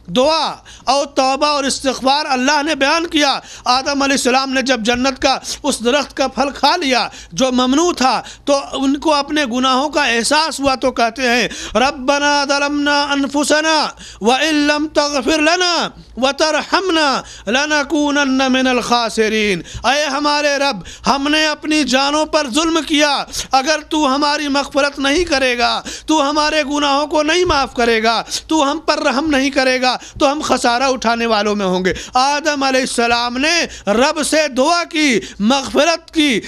दुआ और तौबा और इस्तगफार अल्लाह ने बयान किया। आदम सलाम ने जब जन्नत का, उस दरख्त का फल खा लिया, जो ममनू था तो उनको अपने गुनाहों का एहसास हुआ तो कहते हैं रबना दलमना अनफुसना व इल्लम तगफिर लना व तरहमना लनकूनन मिनल अय हमारे रब, हमने अपनी जानों पर जुल्म किया। अगर तू हमारी मगफरत नहीं करेगा, तू हमारे गुनाहों को नहीं माफ़ करेगा, तू हम पर रहम नहीं करेगा तो हम खसारा उठाने वालों में होंगे। आदम सलाम ने रब से दुआ की, मगफरत की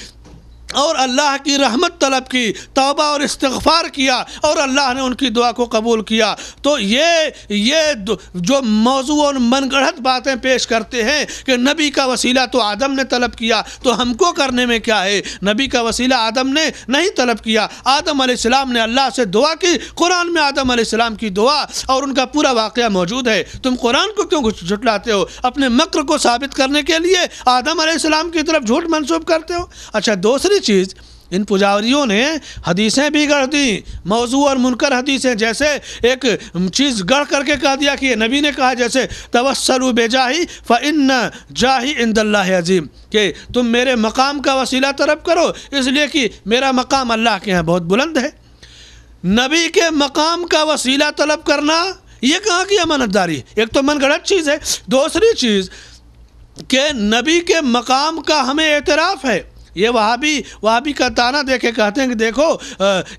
और अल्लाह की रहमत तलब की, तोबा और इस्तफ़ार किया, और अल्लाह ने उनकी दुआ को कबूल किया। तो ये ये जो मौजू और मनगढ़ंत बातें पेश करते हैं कि नबी का वसीला तो आदम ने तलब किया तो हमको करने में क्या है? नबी का वसीला आदम ने नहीं तलब किया। आदम सलाम ने अल्लाह से दुआ की, कुरान में आदम सलाम की दुआ, और उनका पूरा वाक़ मौजूद है। तुम कुरान को क्यों झुटलाते हो? अपने मक्र को साबित करने के लिए आदम सलाम की तरफ़ झूठ मनसूब करते हो? अच्छा दूसरी दूसरी चीज़, इन पुजारियों ने हदीसें भी गढ़ दी, मौजू और मुनकर हदीसें, जैसे एक चीज़ गढ़ करके कह दिया कि नबी ने कहा, जैसे तवसलु बेजाही फ़िन जाही इंदल्ला अजीम, कि तुम मेरे मकाम का वसीला तरफ़ करो, इसलिए कि मेरा मकाम अल्लाह के यहाँ बहुत बुलंद है। नबी के मकाम का वसीला तलब करना, ये कहाँ की अमानतदारी? एक तो मन गलत चीज़ है, दूसरी चीज़ के नबी के मकाम का हमें एतराफ़ है। ये वहाँ भी वहाँ भी का ताना देखे, कहते हैं कि देखो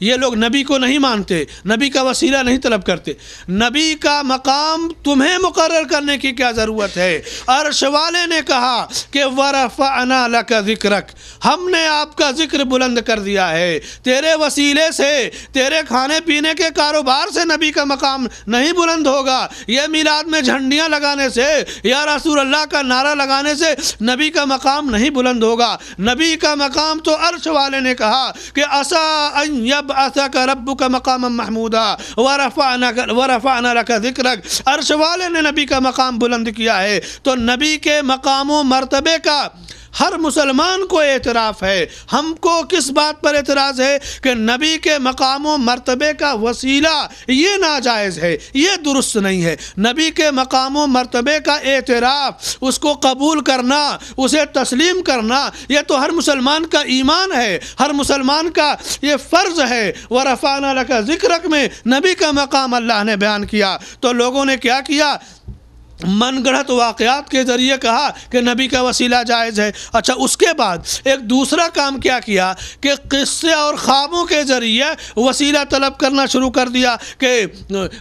ये लोग नबी को नहीं मानते, नबी का वसीला नहीं तलब करते। नबी का मकाम तुम्हें मुकर करने की क्या ज़रूरत है? अरश वाले ने कहा कि वरफ़ाना का ज़िक्रक, हमने आपका ज़िक्र बुलंद कर दिया है। तेरे वसीले से, तेरे खाने पीने के कारोबार से नबी का मकाम नहीं बुलंद होगा। ये मिलाद में झंडियाँ लगाने से, या रसूल अल्लाह का नारा लगाने से नबी का मकाम नहीं बुलंद होगा। नबी का का मकाम तो अर्श वाले ने कहा कि असा अब असा का रब का मकाम महमूदा वरफ़ाना वरफ़ाना रखा ज़िक्र अर्श वाले ने नबी का मकाम बुलंद किया है। तो नबी के मकाम, मरतबे का हर मुसलमान को एतराफ़ है। हमको किस बात पर एतराज़ है कि नबी के मकाम, मरतबे का वसीला ये नाजायज़ है, ये दुरुस्त नहीं है। नबी के मकाम, मरतबे का एतराफ़, उसको कबूल करना, उसे तस्लीम करना यह तो हर मुसलमान का ईमान है। हर मुसलमान का ये फ़र्ज़ है। व रफ़ाना का ज़िक्र में नबी का मकाम अल्लाह ने बयान किया। तो लोगों ने क्या किया? मनगढ़ंत वाक़ात के ज़रिए कहा कि नबी का वसीला जायज़ है। अच्छा उसके बाद एक दूसरा काम क्या किया कि क़स्से और ख्वाबों के ज़रिए वसीला तलब करना शुरू कर दिया कि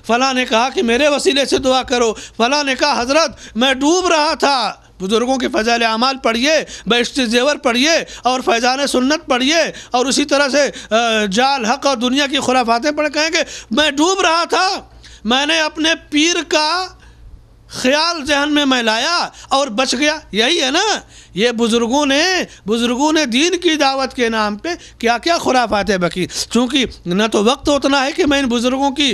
फ़लाँ ने कहा कि मेरे वसीले से दुआ करो। फ़लाँ ने कहा, हज़रत, मैं डूब रहा था। बुज़ुर्गों के फ़जाल अमाल पढ़िए, बेश्त जेवर पढ़िए और फैज़ान सुन्नत पढ़िए और उसी तरह से जाल, हक और दुनिया की खुराफातें पढ़ कहेंगे मैं डूब रहा था। मैंने अपने पीर का ख्याल जहन में मैं लाया और बच गया। यही है ना? ये बुज़ुर्गों ने बुज़ुर्गों ने दीन की दावत के नाम पे क्या क्या खुराफातें बकी। चूँकि न तो वक्त उतना है कि मैं इन बुज़ुर्गों की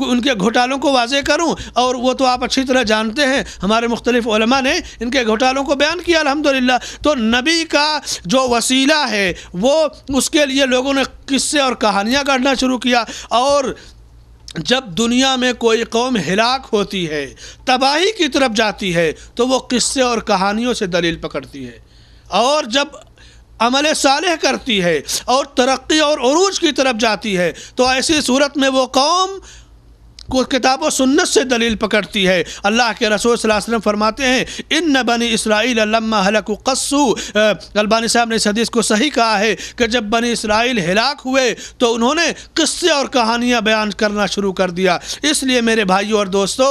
उनके घोटालों को वाजे करूँ, और वो तो आप अच्छी तरह जानते हैं। हमारे मुख्तलिफ़ ने इनके घोटालों को बयान किया अलहमदिल्ला तो नबी का जो वसीला है, वो उसके लिए लोगों ने किस्से और कहानियाँ काटना शुरू किया, और जब दुनिया में कोई कौम हिलाक होती है, तबाही की तरफ़ जाती है तो वो किस्से और कहानियों से दलील पकड़ती है। और जब अमल साल करती है और तरक्की और अरूज की तरफ़ जाती है तो ऐसी सूरत में वो कौम को किताब सुन्नत से दलील पकड़ती है। अल्लाह के रसूल वसल्लम फरमाते हैं इन न बनी इसराइल लम्मा हलक कस्सू। अलबानी साहब ने इस हदीस को सही कहा है कि जब बनी इसराइल हिलाक हुए तो उन्होंने किस्से और कहानियाँ बयान करना शुरू कर दिया। इसलिए मेरे भाइयों और दोस्तों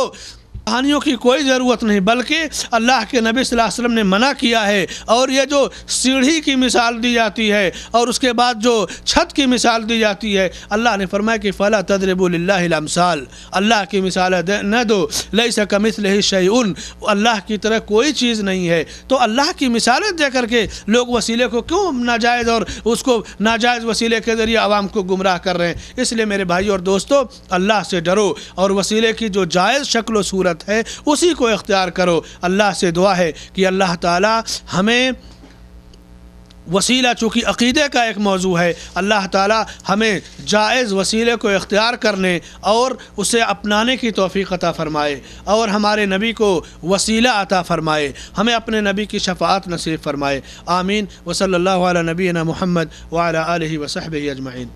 कहानियों की कोई ज़रूरत नहीं, बल्कि अल्लाह के नबी वसल्लम ने मना किया है और ये जो सीढ़ी की मिसाल दी जाती है और उसके बाद जो छत की मिसाल दी जाती है, अल्लाह ने फरमाया कि फ़ला तदरबुल्लामसाल अल्लाह की मिसाल न दो लई सकमिस लही शैन अल्लाह की तरह कोई चीज़ नहीं है। तो अल्लाह की मिसालें दे करके लोग वसीले को क्यों नाजायज़ और उसको नाजायज़ वसीले के ज़रिए आवाम को गुमराह कर रहे हैं? इसलिए मेरे भाई और दोस्तों, अल्लाह से डरो और वसीले की जो जायज़ शक्ल सूरत है, उसी को इख्तियार करो। अल्लाह से दुआ है कि अल्लाह ताला हमें वसीला, चूँकि अक़ीदे का एक मौजू है, अल्लाह ताला हमें जायज़ वसीले को इख्तियार करने और उसे अपनाने की तोफ़ी अता फ़रमाए और हमारे नबी को वसीला अता फ़रमाए, हमें अपने नबी की शफात नसीब फ़रमाए। आमीन। वसल्ला नबीना मोहम्मद वाला वसहब अजमाइन